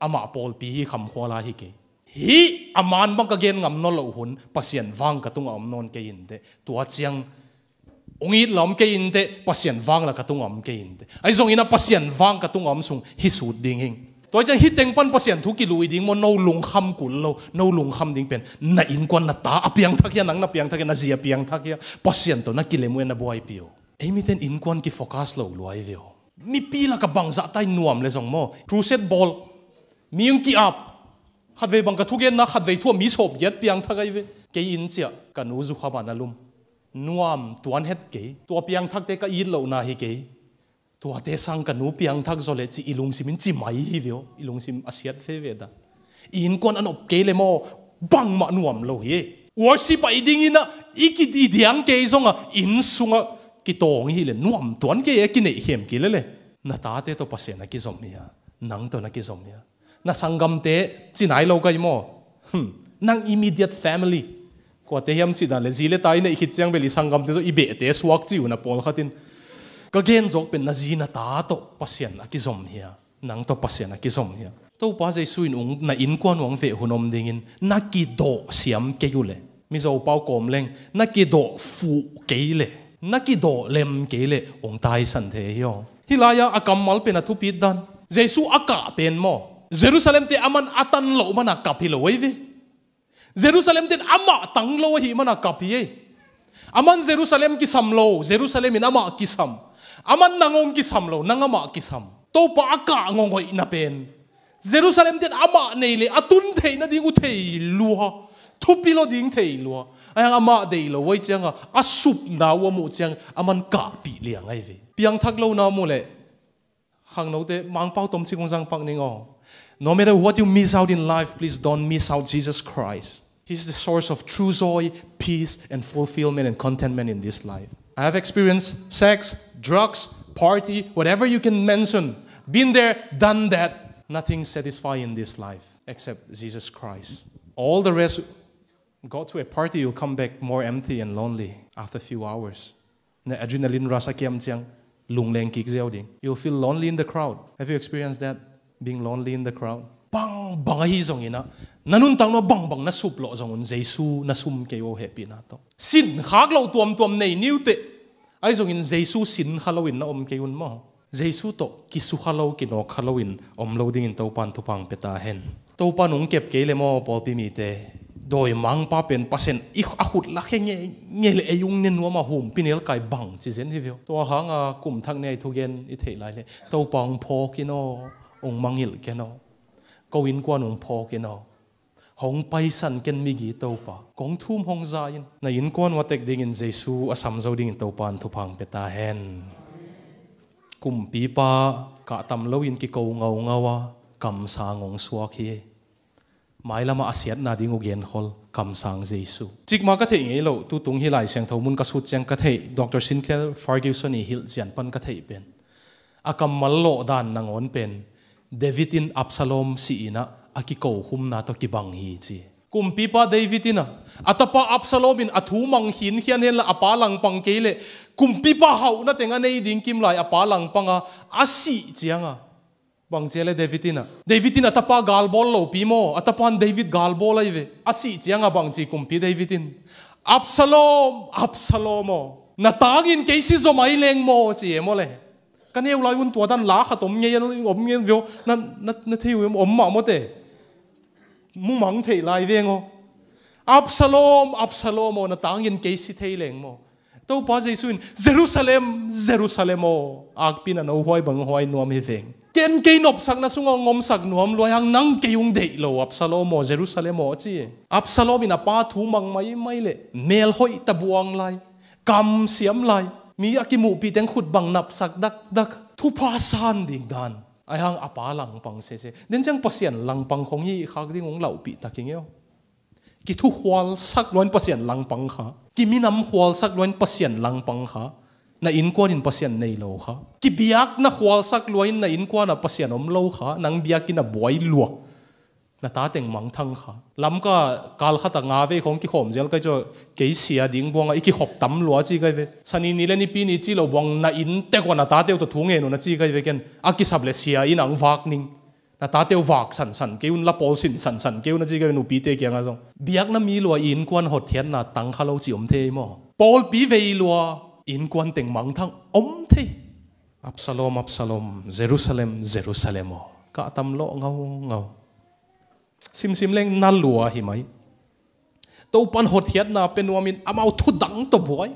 Ama pol pi hi kham khwala hi ke. Hi, aman bang ka gen ngam no lo hun, pasian wang ka tung am non ke in te. Tua chiang ong i lam ke in te pasian wang la ka tung am ke in te ai zong ina pasian wang ka tung am sung hi sut ding hing ตัวจังฮิตเต็งปันภาษาทุกิลุยดิ้งมันนูลุงคำกุลโลนูลุงคำดิ้งเป็นน่าอินกวนน่าตาอภิยังทักยานังน่าเปียงทักยาน่าเสียเปียงทักยาภาษาตัวน่ากิเลมวยน่าบวยเปียวเอ้มีเต็นอินกวนกี่โฟกัสโลลวยเดียวมีปีละกับบังจะไตนวมเลยสองโมครูเซตบอลมียงกี่อับขัดเวบังกะทุกเย็นนะขัดเวทั่วมีศพเย็ดเปียงทักไอเวเกยินเสียกันนูจุขบานาลุม nuam tuan het ke, tua piang thak te ka i lo na hi ke. Tua te sang ka nu piang thak zole chi ilung simin chi mai hi veo ilung sim asiat the veda in kon an op ke le mo, bang ma nuam lo hi e. worship ai ding ina ikit i diang ke zonga in sunga ki tong hi le nuam tuan ke e, ki nei hem ki le le. Na ta te to pase na ki zom ya nang to na ki zom ya na sangam te chinai lo ka mo. Hm nang immediate family. กว่าเทียมสิดาเลยจีเลตายในขิดเจียงเบลิสังกัำเตออีเบตเตสวักจิวนะพอลขัดินก็เกณฑ์จกเป็นนาจีนาตาโตปัสยนอกิจอมเฮียนังโตปัสยนอกิจอมเฮียตัวพป้าใจสุนองน่อินกวนวังเวหุนอมดิ่งินนักกิโดเสียมเกยุเลมิจะเป้ากลมเล่งนักกิโดฟูเกยเลนักกิโดเลมเกยเลองตายสันเทียวฮิลายาอากรรมัลเป็นอทุปิดดันเยซูอากาเป็นมอเยรูซาเล็มเตอามันอัตันโลมันอักับฮิโลไว้วิ jerusalem tin ama tang lo hi mana kapiye aman jerusalem ki sam lo jerusalem in ama ki sam aman nangong kisam lo nangama kisam to pa aka ngongoi na pen Jerusalem tin ama nei le atun à thei na ding u thei lua thupi lo ding thei lua ayang ama dei lo wai chang a sup na wa mu chang aman ka pi liang ai ve à, à piang thak lo na mu le khang no te mang pau tom chi kong jang pak ning o no matter what you miss out in life please don't miss out Jesus Christ He's the source of true joy, peace, and fulfillment and contentment in this life. I have experienced sex, drugs, party, whatever you can mention. Been there, done that. Nothing satisfying in this life except Jesus Christ. All the rest, go to a party, you'll come back more empty and lonely after a few hours. Na adrenaline ding. You'll feel lonely in the crowd. Have you experienced that? Being lonely in the crowd? Bang bang hi zong ina. Nanun tang no bang bang na sup lo zong un. Jesu na sum ke wo happy na to. Sin khak lo tuam tuam nei niu te. Ai zong in jesu sin halloween na om ke un mo. Jesu to kisu hallow ki no halloween om loading in to pan tu pang peta hen. To pan kep ke le mo pol pi mi te. Doi mang pa pen pasen i a khut la khe nge nge le ayung nen wa ma hum. Pinel kai bang chi zen hi vio to hanga kum thak nei thu gen i thei lai le. To pang pho ki องมังหิลแกนอกวินกวนองพอแกนอหงไปสันกันมีกี่ตัวปะกองทุ่มหงใจในยินกวนวัดเด็กดิ่งเจสูอาสามเจ้าดิ่งตัวปานทุพังเปตาเฮนกุมปีปะกะตำเลวินกิโกงเอาเงาวะกำสางองสวากีไม่ละมาอาศัยนนาดิงเกยนคอลคำสางเจสูจิกมากระเทงเอโลตุตุงฮิไลเสียงทมุนกระสุดเจียงกระเทดอกเตอร์ซินเคลฟาร์กิวสันีฮิลเจียนปันกระเทเป็นอากำมัลโลดานนางอนเป็น david in absalom si ina akiko hum na to kibang hi chi. Kumpi pa David ina atapa Absalom in athu mang hin hian hen la apalang pang kele kumpi pa hau na tenga nei ding kim lai apalang panga, asi chianga. Bang chele David ina. David ina atapa galbol lo pimo atapan David galbol ai ve. Asi chianga bang chi kumpi David in. Absalom Absalom na tangin keisi zo leng mo chi e mo le kan eu lai un tua dan la kha tom nge om nge vio na na na theu om ma mo te mu mang thei lai ve ngo Absalom Absalom mo na tangin keisi thei leng mo to pa jesu in, Jerusalem Jerusalem mo ak pin à, na hoi bang hoi nuam he veng ken ke nop sak na sunga ngom sak nuam lo yang nang ke yung de lo Absalom mo Jerusalem mo chi Absalom in a pa thu mang mai mai le mel hoi ta buang lai cầm xiêm lại mi aki mu pi teng khut bang nap sak dak dak. Thu pa san ding dan. Ai hang apa lang pang se se. Den chang pasien lang pang khong yi khak ding ong lau pi taking yo. Ki thu hwal sak loin pasien lang pang kha. Ki minam hwal sak loin pasien lang pang kha. Na in kwa din pasien nei lo kha. Ki biak na hwal sak loin na in kwa na pasien om lo kha. Nang biak ki na boy luak na ta teng mang thang kha lam ka kal kha ta nga ve khong ki khom jel ka cho ke sia ding bong a ki hop tam lo chi kai ve sani ni le ni pi ni chi lo bong na in te ko na ta te to thunge no na chi kai ve ken a ki sab le sia in ang vak ning na ta te vak san san ke un la pol sin san san ke un chi kai nu pi te kyang a jong biak na mi lo in kwan hot thian na tang kha lo chi om the mo pol pi ve lo in kwan teng mang thang om the Absalom Absalom Jerusalem Jerusalem ka tam lo ngau ngau sim sim leng na lua hi mai. To pan hot hiat na penwamin amau thu dang to boy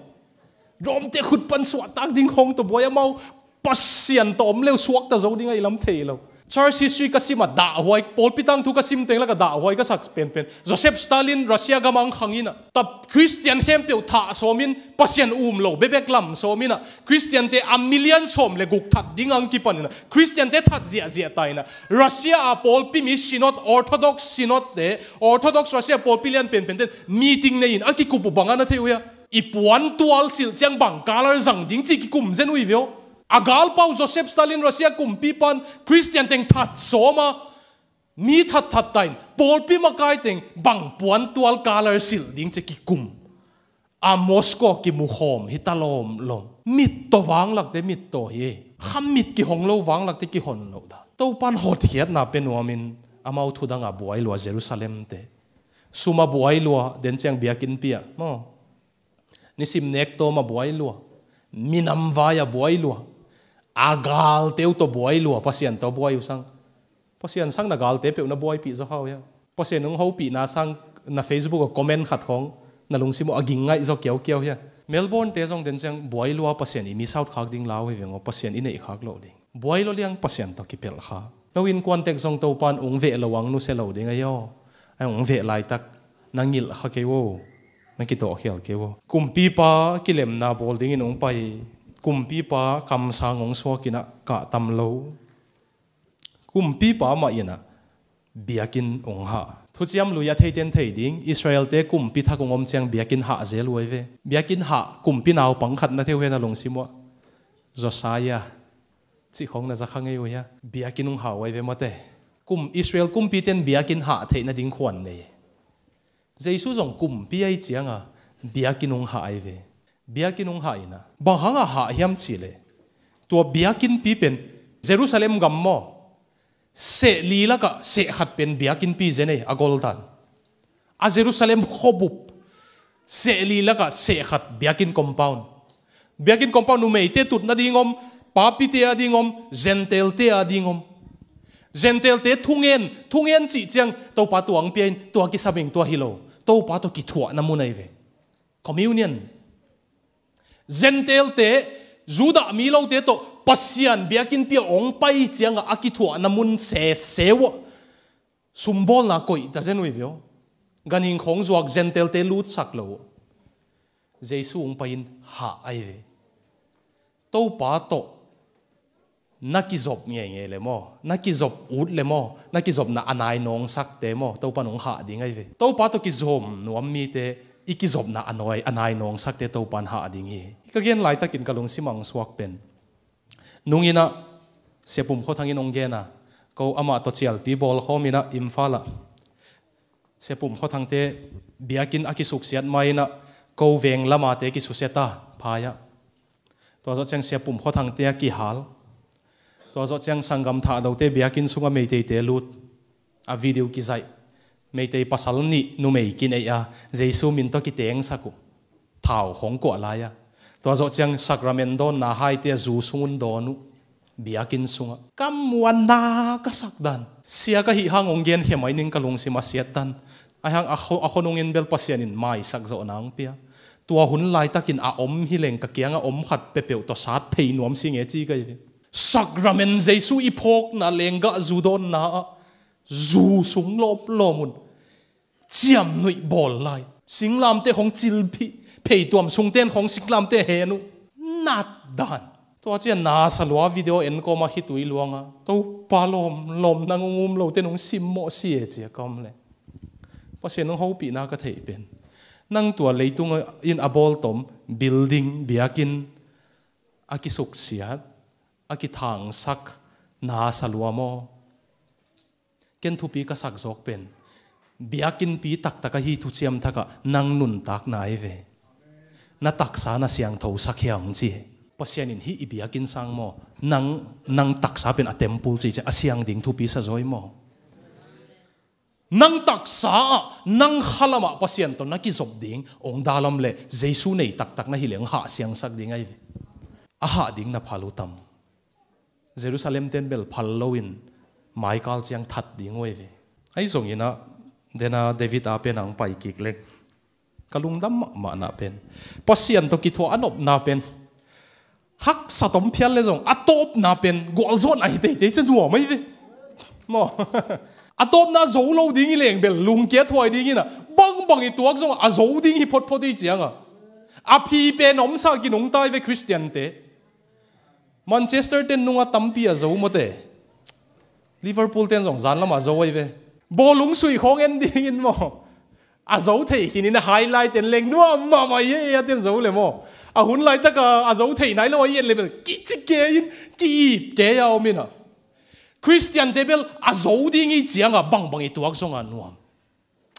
rom te khut pan suat tak ding hong to boy amau pasian tom leu suak ta zo ding ai lam thei lo. Charles history kasi ma da huay Paul pitang tu kasim teng la ka da huay ka sak pen pen. Joseph Stalin, Russia ga mang khangina tab Christian ta tha somin pasien um lo, bebek lam somina Christian te a million som le guk that ding ang ki panina Christian te that zia zia taina Russia a Paul pi mi sinot Orthodox sinot de Orthodox Russia Paul pilian pen pen meeting ne in. Aki kupu bangana theu uya. ipuan tual sil chang bang, kalar zang ding chi ki kum zen ui agal pau Joseph Stalin Russia kumpi pan Christian teng that soma mi that that tain Paul pi makai teng bang puan tual color sil ding che ki kum a Moscow ki mu hom hitalom lom mit to wang lak de mit to ye kham mit ki hong lo wang lak te ki hon lo da to pan hot hiat na pen wamin amau thu danga buai lo Jerusalem te suma buai lo den chang biakin pia mo nisim nek to ma buai lo minam vaya buai lo agal teu to boy lua pasien to boy usang pasien sang na gal te pe na boy pi zo hau ya. Pasien nong hau pi na sang na facebook ko comment khat khong na lung simo aging ngai zo kiao kiao ya. Melbourne te jong den chang boy lua pasien i mi south khak ding law he vengo pasien ine khak lo ding. Boy lo liang pasien to ki pel kha. Lo in kwan tek zong to pan, ung ve lawang nu se lo ding ayo ai, ung ve lai tak nangil kha ke wo. Na ki to khel ke wo. Kumpi pa kilem na bol ding in ung pai kum pi pa kam sa ngong so kina ka tam lo. Kum pi pa ma ina, biakin ong ha. Thu chiam lu ya thei ten thei ding, israel te kumpi tha kong om chang biakin ha zel wai ve. Biakin ha kum pi naw pang khat na theu he na long simo josaya chi khong na za khang ei ya. Biakin ong ha wai ve mate kum, israel kum pi ten biakin ha thei na ding khwan nei. Jaisu jong kumpi ai chianga biakin ong ha ai ve biakin ung haina bahanga ha hiam chile to biakin pi pen jerusalem gam mo se lila ka se khat pen biakin pi jene agol dan a jerusalem khobup se lila ka se khat biakin compound biakin compound nu mei te tut na dingom papi te adingom zentel te adingom zentel te thungen thungen chi chang to pa tuang pian to ki sabing to hilo to pa to ki thua na munai ve communion zentel te, juda mi lo te to, pasian biakin pia ong pai chianga aki thua namun se sewa sumbol na koi ta zen wivyo ganin khong zuak zentel te lut sak lo jesu ong pain ha ai ve. To pa to naki zop nge nge le mo naki zop ut le mo naki zop na anai nong sak te mo to pa nong ha ding ai ve. To pa to ki zom nuam mi te ikizop na anoi, anai nong sakte to pan ha ding hi. Kagen lai takin kalung simang swak pen. Nungina sepum kho thangin ong gena. Ko ama to chial pi bol khomina imfala sepum kho thangte biakin aki suk siat mai na ko veng lama te ki suseta phaya. To zo chang sepum kho thangte ki hal. To zo chang sangam tha do te biakin sunga mei te te lut. A video ki zai mấy tây pasal ni nu mei kin ai à, jesu min to ki teng saku thảo hong ko lai à, to zo chang sacramento na hai tia zu sungun do nu. Biakin sunga kam à. wan na ka sakdan sia ka hi hang ong gen he mai ning ka lung si ma siat dan ai hang ako ako nung in bel pasian in mai sak zo nang pia. Tua hun lai takin a om hi leng ka kianga om khat pe pe to sat thei nuam sing e chi ka sacrament jesu i phok na lenga zu don na zu sung lop เจียมหนุ่ยบอลไลสิงลามเตของจิลพีเพยตัวมสุงเต้นของสิงลามเตเฮนุนัดดันตัวเจ้านาสลัววิดีโอเอ็นก็มาฮิตุยลวงอะตัวปาลมลมนางงุมเราเต้นของซิมโมเสียเจียกอมเลยเพราะเสียน้องเขาปีน่าก็เทยเป็นนางตัวเลยตุงอินอบอลตอมบิลดิ้งเบียกินอากิสุกเสียอากิทางสักนาสลัวโมเกนทุปีก็สักจอกเป็น biakin pi tak tak hi thu chiam thaka nang nun tak na e ve. Na tak sa na siang tho sak hiang chi. Pasianin hi ibiakin sang mo. Nang nang tak sa pen a temple chi a siang ding thu pi sa zoi mo. Nang tak sa, nang khalama, pasian to na ki zop ding, ong dalam le, jesu nei tak tak na hi leng ha siang sak ding ai e a ha ding na phalu tam. Jerusalem temple bel phal loin michael chiang that ding oi e ve. Ai zong ina dena david a pen ang pai kik lek kalung dam ma na pen pasian to ki tho anop na pen hak sa tom phial le zong atop na pen gol zon ai te te chen duo mai ve mo atop na zo lo ding i leng bel lung ke thoi ding ina bang bang i tuak zong a zo ding hi phot phot i chiang a a phi pe nom sa ki nong tai ve christian te manchester ten nunga tampi a zo mo te liverpool ten zong zan lama zo ai ve bố lúng suy khó en đi in mò. À dấu thể hin nên highlight ten leng nuam mà mà ye tiền dấu lên mò. À a hun lai ta ka a zo thei nai lo yen level ki chi ke in ki ke ya mình à. Christian tebel a zo ding à bằng bằng bang i tuak à nuam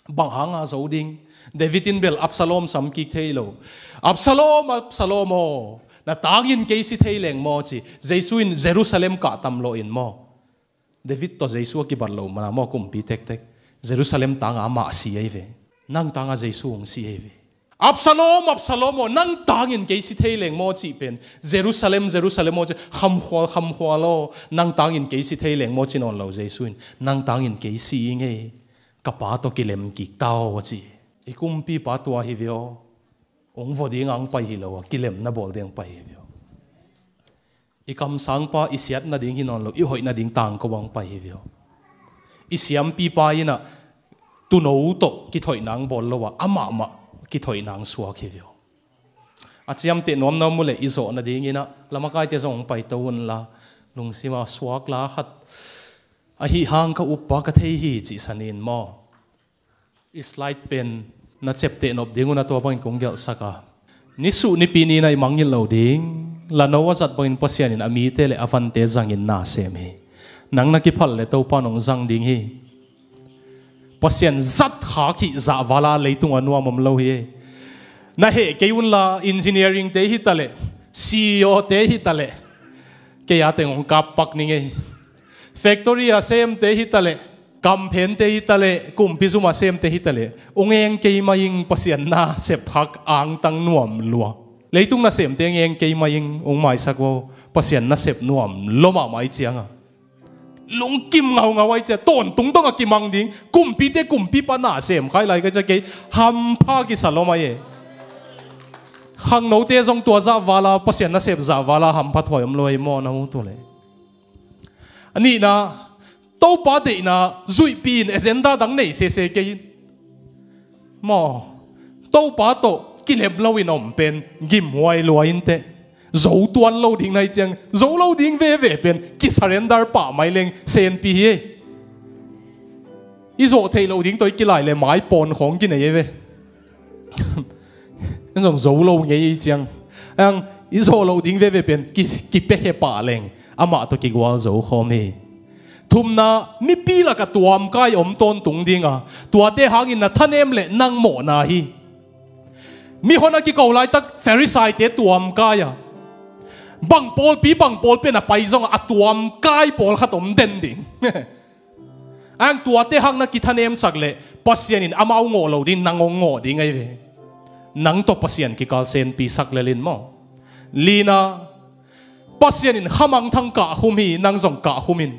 bằng hang à dấu ding david in bel absalom sam ki thailo absalom absalom ho na tagin ke si thaileng mo chi jesu in jerusalem ka tam lo in mo david to jesu ki barlo mana mo kum pi tek tek. Jerusalem tanga ma si ai ve. Nang tanga jesu ong si ai ve. Absalom, Absalom, nang tangin ke si Tayleng mo chi pen. Jerusalem, Jerusalem mo chi ham khwal ham khwalo nang tangin ke si Tayleng mo chi non lo Jesuin nang tangin ke si nge ka pa to ki tao chi. Ikumpi pa to hi vio ong vo ding ang pai hi lo kilem na bol ding pai hi อีกำสังปาอีเสียดนาดิ่งหินอนลูกอีหอยนาดิ่งต่างกวางไปเหวียวอีเสียมปีปายน่ะตุนอุตกิถอยนางบอลลวะอามามะกิถอยนางสวากเหวียวอาจารย์เตนอมนมุเลอีโซนาดิ่งน่ะละมากายเตส่งไปตะวันละลุงสิมาสวากลาขัดอาฮิฮังก็อุปปะกเทหีจิสันินมออีสไลด์เป็นนาเจ็บเตนอบดิ่งนาตัวบังกงเกลสักะนิสุนิปีนีในมังยินเหลาดิ่ง la no wazat bang pasian in ami te le avante zangin na se me. Nang na ki phal le to pa nong zang ding hi pasian zat kha ki za wala le leitung anwa mam lo hi na he, ke un la engineering te hi tale CEO te hi tale ke ya teng ong kap pak ni nge factory a sem te hi tale kam phen te hi tale kum pi zuma sem te hi tale ong eng ke ma ying pasian na se phak ang tang nuam luwa lua leitung na sem tiếng eng ke ma ying ông mai sakwo pasian na nuông nuam loma mai à, lung kim ngầu ngau ai cha ton tung tong ki mang ding kum pi te kum pi pa na khai lại cái cha ke ham pha ki saloma ye khang no te jong tua za wala pasien na sep za wala ham pha thoi am loi mo na mu tu le ani na tàu pa de na zui pin agenda dang nei se se tàu mo to pa to kilem lo in om pen gim huai lo in te dấu tuan lâu đình này chăng dấu lâu đình về về bên kí surrender pa mai lên sen pi hi ý dỗ thầy lâu đình tôi kí lại là mãi pon khong kí này về nên dòng dấu lâu nghe ý chăng anh ý dỗ lâu đình về về bên kí kí bé he pa lên ama tôi kí gwal dấu khom hi ทุมนามีปีละกับตัวมกายอมต้นตุงดิงอ่ะตัวเตหากินนะท่านเอ็มเละนั่งโมนาฮีมีคนอากิเกาไลตักเฟริสายเตตัวมกายอ่ะบังปอลปีบังปอลเป็นอะไปจงอะตัวมกายปอลขัดอมเด่นดิงอันตัวเตหักนักกิท่านเอ็มสักเละปัสยานินอามาเอาโ mi hona ki ko lai tak pharisai te tuam kaya bang pol pi bang pol pe na pai zong a tuam kai pol khatom den ding ang tua te hang na kithan em sak le pasian in amau ngo lo din nang ngo ding ai ve nang to pasian ki kal sen pi sak le lin mo lina pasian in hamang thang ka hum hi nang zong ka humin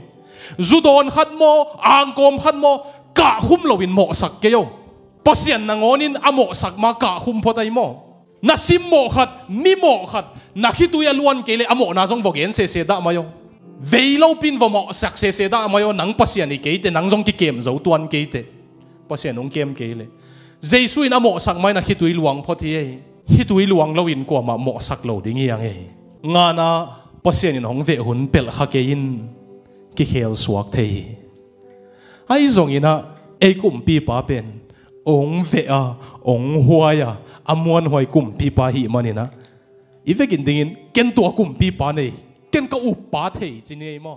zudon khat mo angkom khat mo ka hum lo in mo sak ke yo pasian na ngonin amo sakma ka hum photai mo. Na sim mo khat, mi mo khat, na khitu ya luan kele amo na jong vogen se se da mayo veilo pin vo mo sak se se da mayo nang pasian ni keite nang jong ki kem zo tuan keite pasian ong kem kele le. Amo sak mai na khitu luang photi e khitu luang lowin ko ma mo sak lo ding yang e nga na pasian in hong ve hun pel kha ke in, ki khel suak thei. Ai zong ina, ei kum pi pa pen. องเวอะองหัวยะอมวนหอยกลุ่มพีปาหิมันนี่นะอีเวกินดิ้งเก่นตัวกลุ่มพีปาเนี่ยเก่นก็อุปปาเทจินี่ยมอ